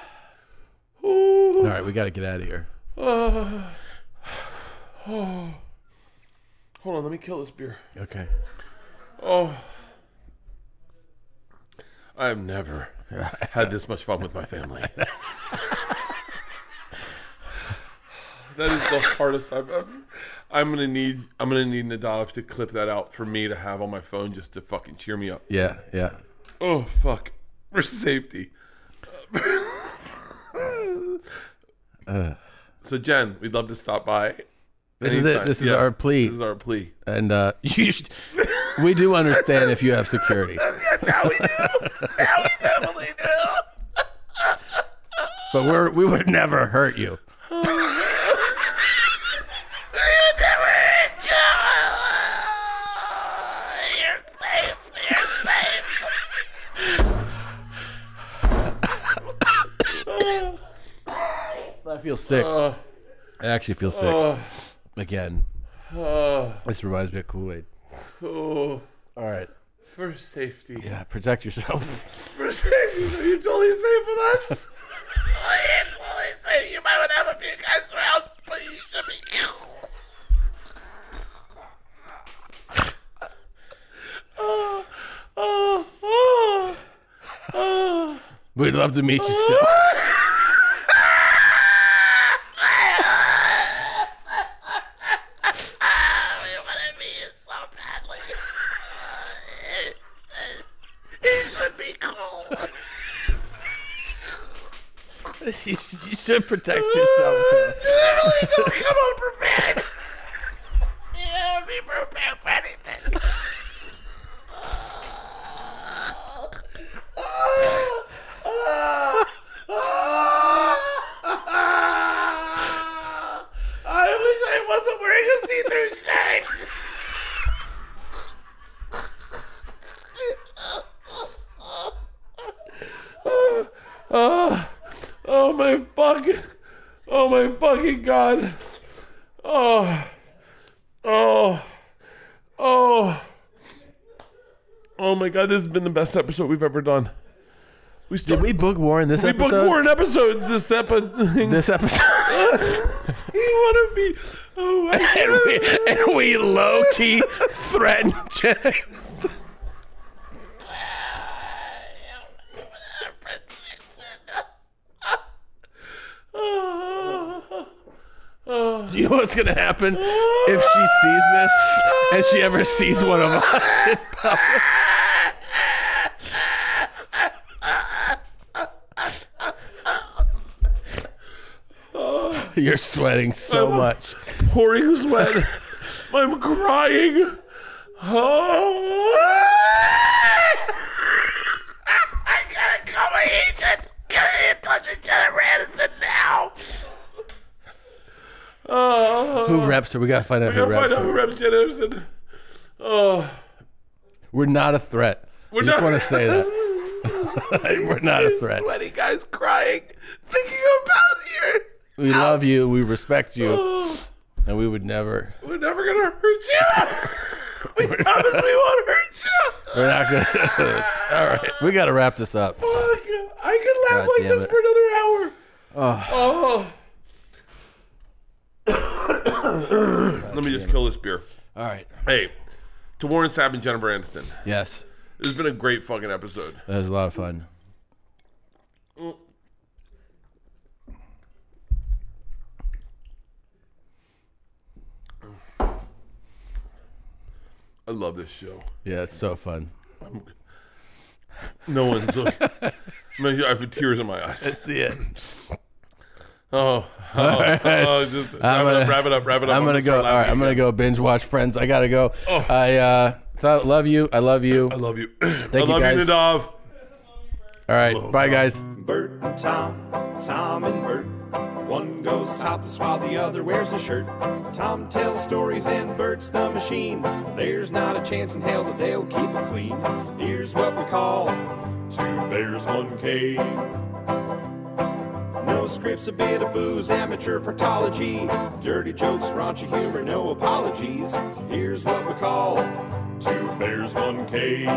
All right, we got to get out of here. Oh. (sighs) Oh. Hold on, let me kill this beer. Okay. Oh. I've never (laughs) had this much fun with my family. that is the hardest I've ever. I'm gonna need. I'm gonna need Nadav to clip that out for me to have on my phone just to fucking cheer me up. Yeah, yeah. Oh fuck, (laughs) for safety. Uh, So Jen, we'd love to stop by. This is it. anytime. This is Yeah, our plea. This is our plea. and uh, (laughs) you should, we do understand if you have security. (laughs) now we do. Now we definitely do. But we're we would never hurt you. Feel sick. Uh, I actually feel sick. uh, Again, uh, this reminds me of Kool Aid. oh, All right. for safety. Yeah, protect yourself. (laughs) For safety. Are you totally safe with us? (laughs) I am totally safe. You might want to have a few guys around, but you should be. Oh, oh, oh, oh. We'd love to meet you still. (laughs) (laughs) you should protect yourself. (laughs) Come on, prepared. Yeah, be prepared for anything. I wish I wasn't wearing a see-through shirt. Oh, oh my fucking, oh my fucking god. Oh, oh, oh, oh my god! This has been the best episode we've ever done. We Did we book Warren this episode? we episode? booked Warren episodes this episode. This episode. (laughs) you want to be? (laughs) Oh, and we, and we low key threatened Jennings. (laughs) You know what's gonna happen if she sees this and she ever sees one of us in public? You're sweating so much. pouring sweat. I'm crying. Oh. (laughs) I gotta call my agent. Get in touch with Jennifer Aniston now. Oh. Who reps her? We gotta find out We who gotta find reps out who reps Jennifer Aniston. Oh. We're not a threat. We're I just not- want to say that. (laughs) (laughs) We're not a threat. Sweaty guys crying, thinking about you. We love you. We respect you. Oh, And we would never. we're never gonna hurt you. (laughs) we promise we won't hurt you. We're not gonna. All right. We gotta wrap this up. Fuck. I could laugh God like damn this it. for another hour. Oh. Let me just kill this beer. all right. Hey, to Warren Sapp and Jennifer Aniston. Yes. This has been a great fucking episode. That was a lot of fun. I love this show. Yeah, it's so fun. No one's. (laughs) I mean, I have tears in my eyes. I see it. Oh, oh, (laughs) oh, just wrap, I'm it gonna up, wrap it up, wrap it up. I'm gonna gonna go. All start right, laughing I'm gonna go binge watch Friends. I gotta go. Oh. I uh, thought, love you. I love you. I love you. (clears throat) Thank I you, love guys. you, Nadav. All right, bye, guys. Bert and Tom, Tom and Bert. One goes topless while the other wears a shirt. Tom tells stories and Bert's the machine. There's not a chance in hell that they'll keep it clean. Here's what we call two bears, one cave. Scripts, a bit of booze, amateur proctology. Dirty jokes, raunchy humor, no apologies. Here's what we call two bears, one cave.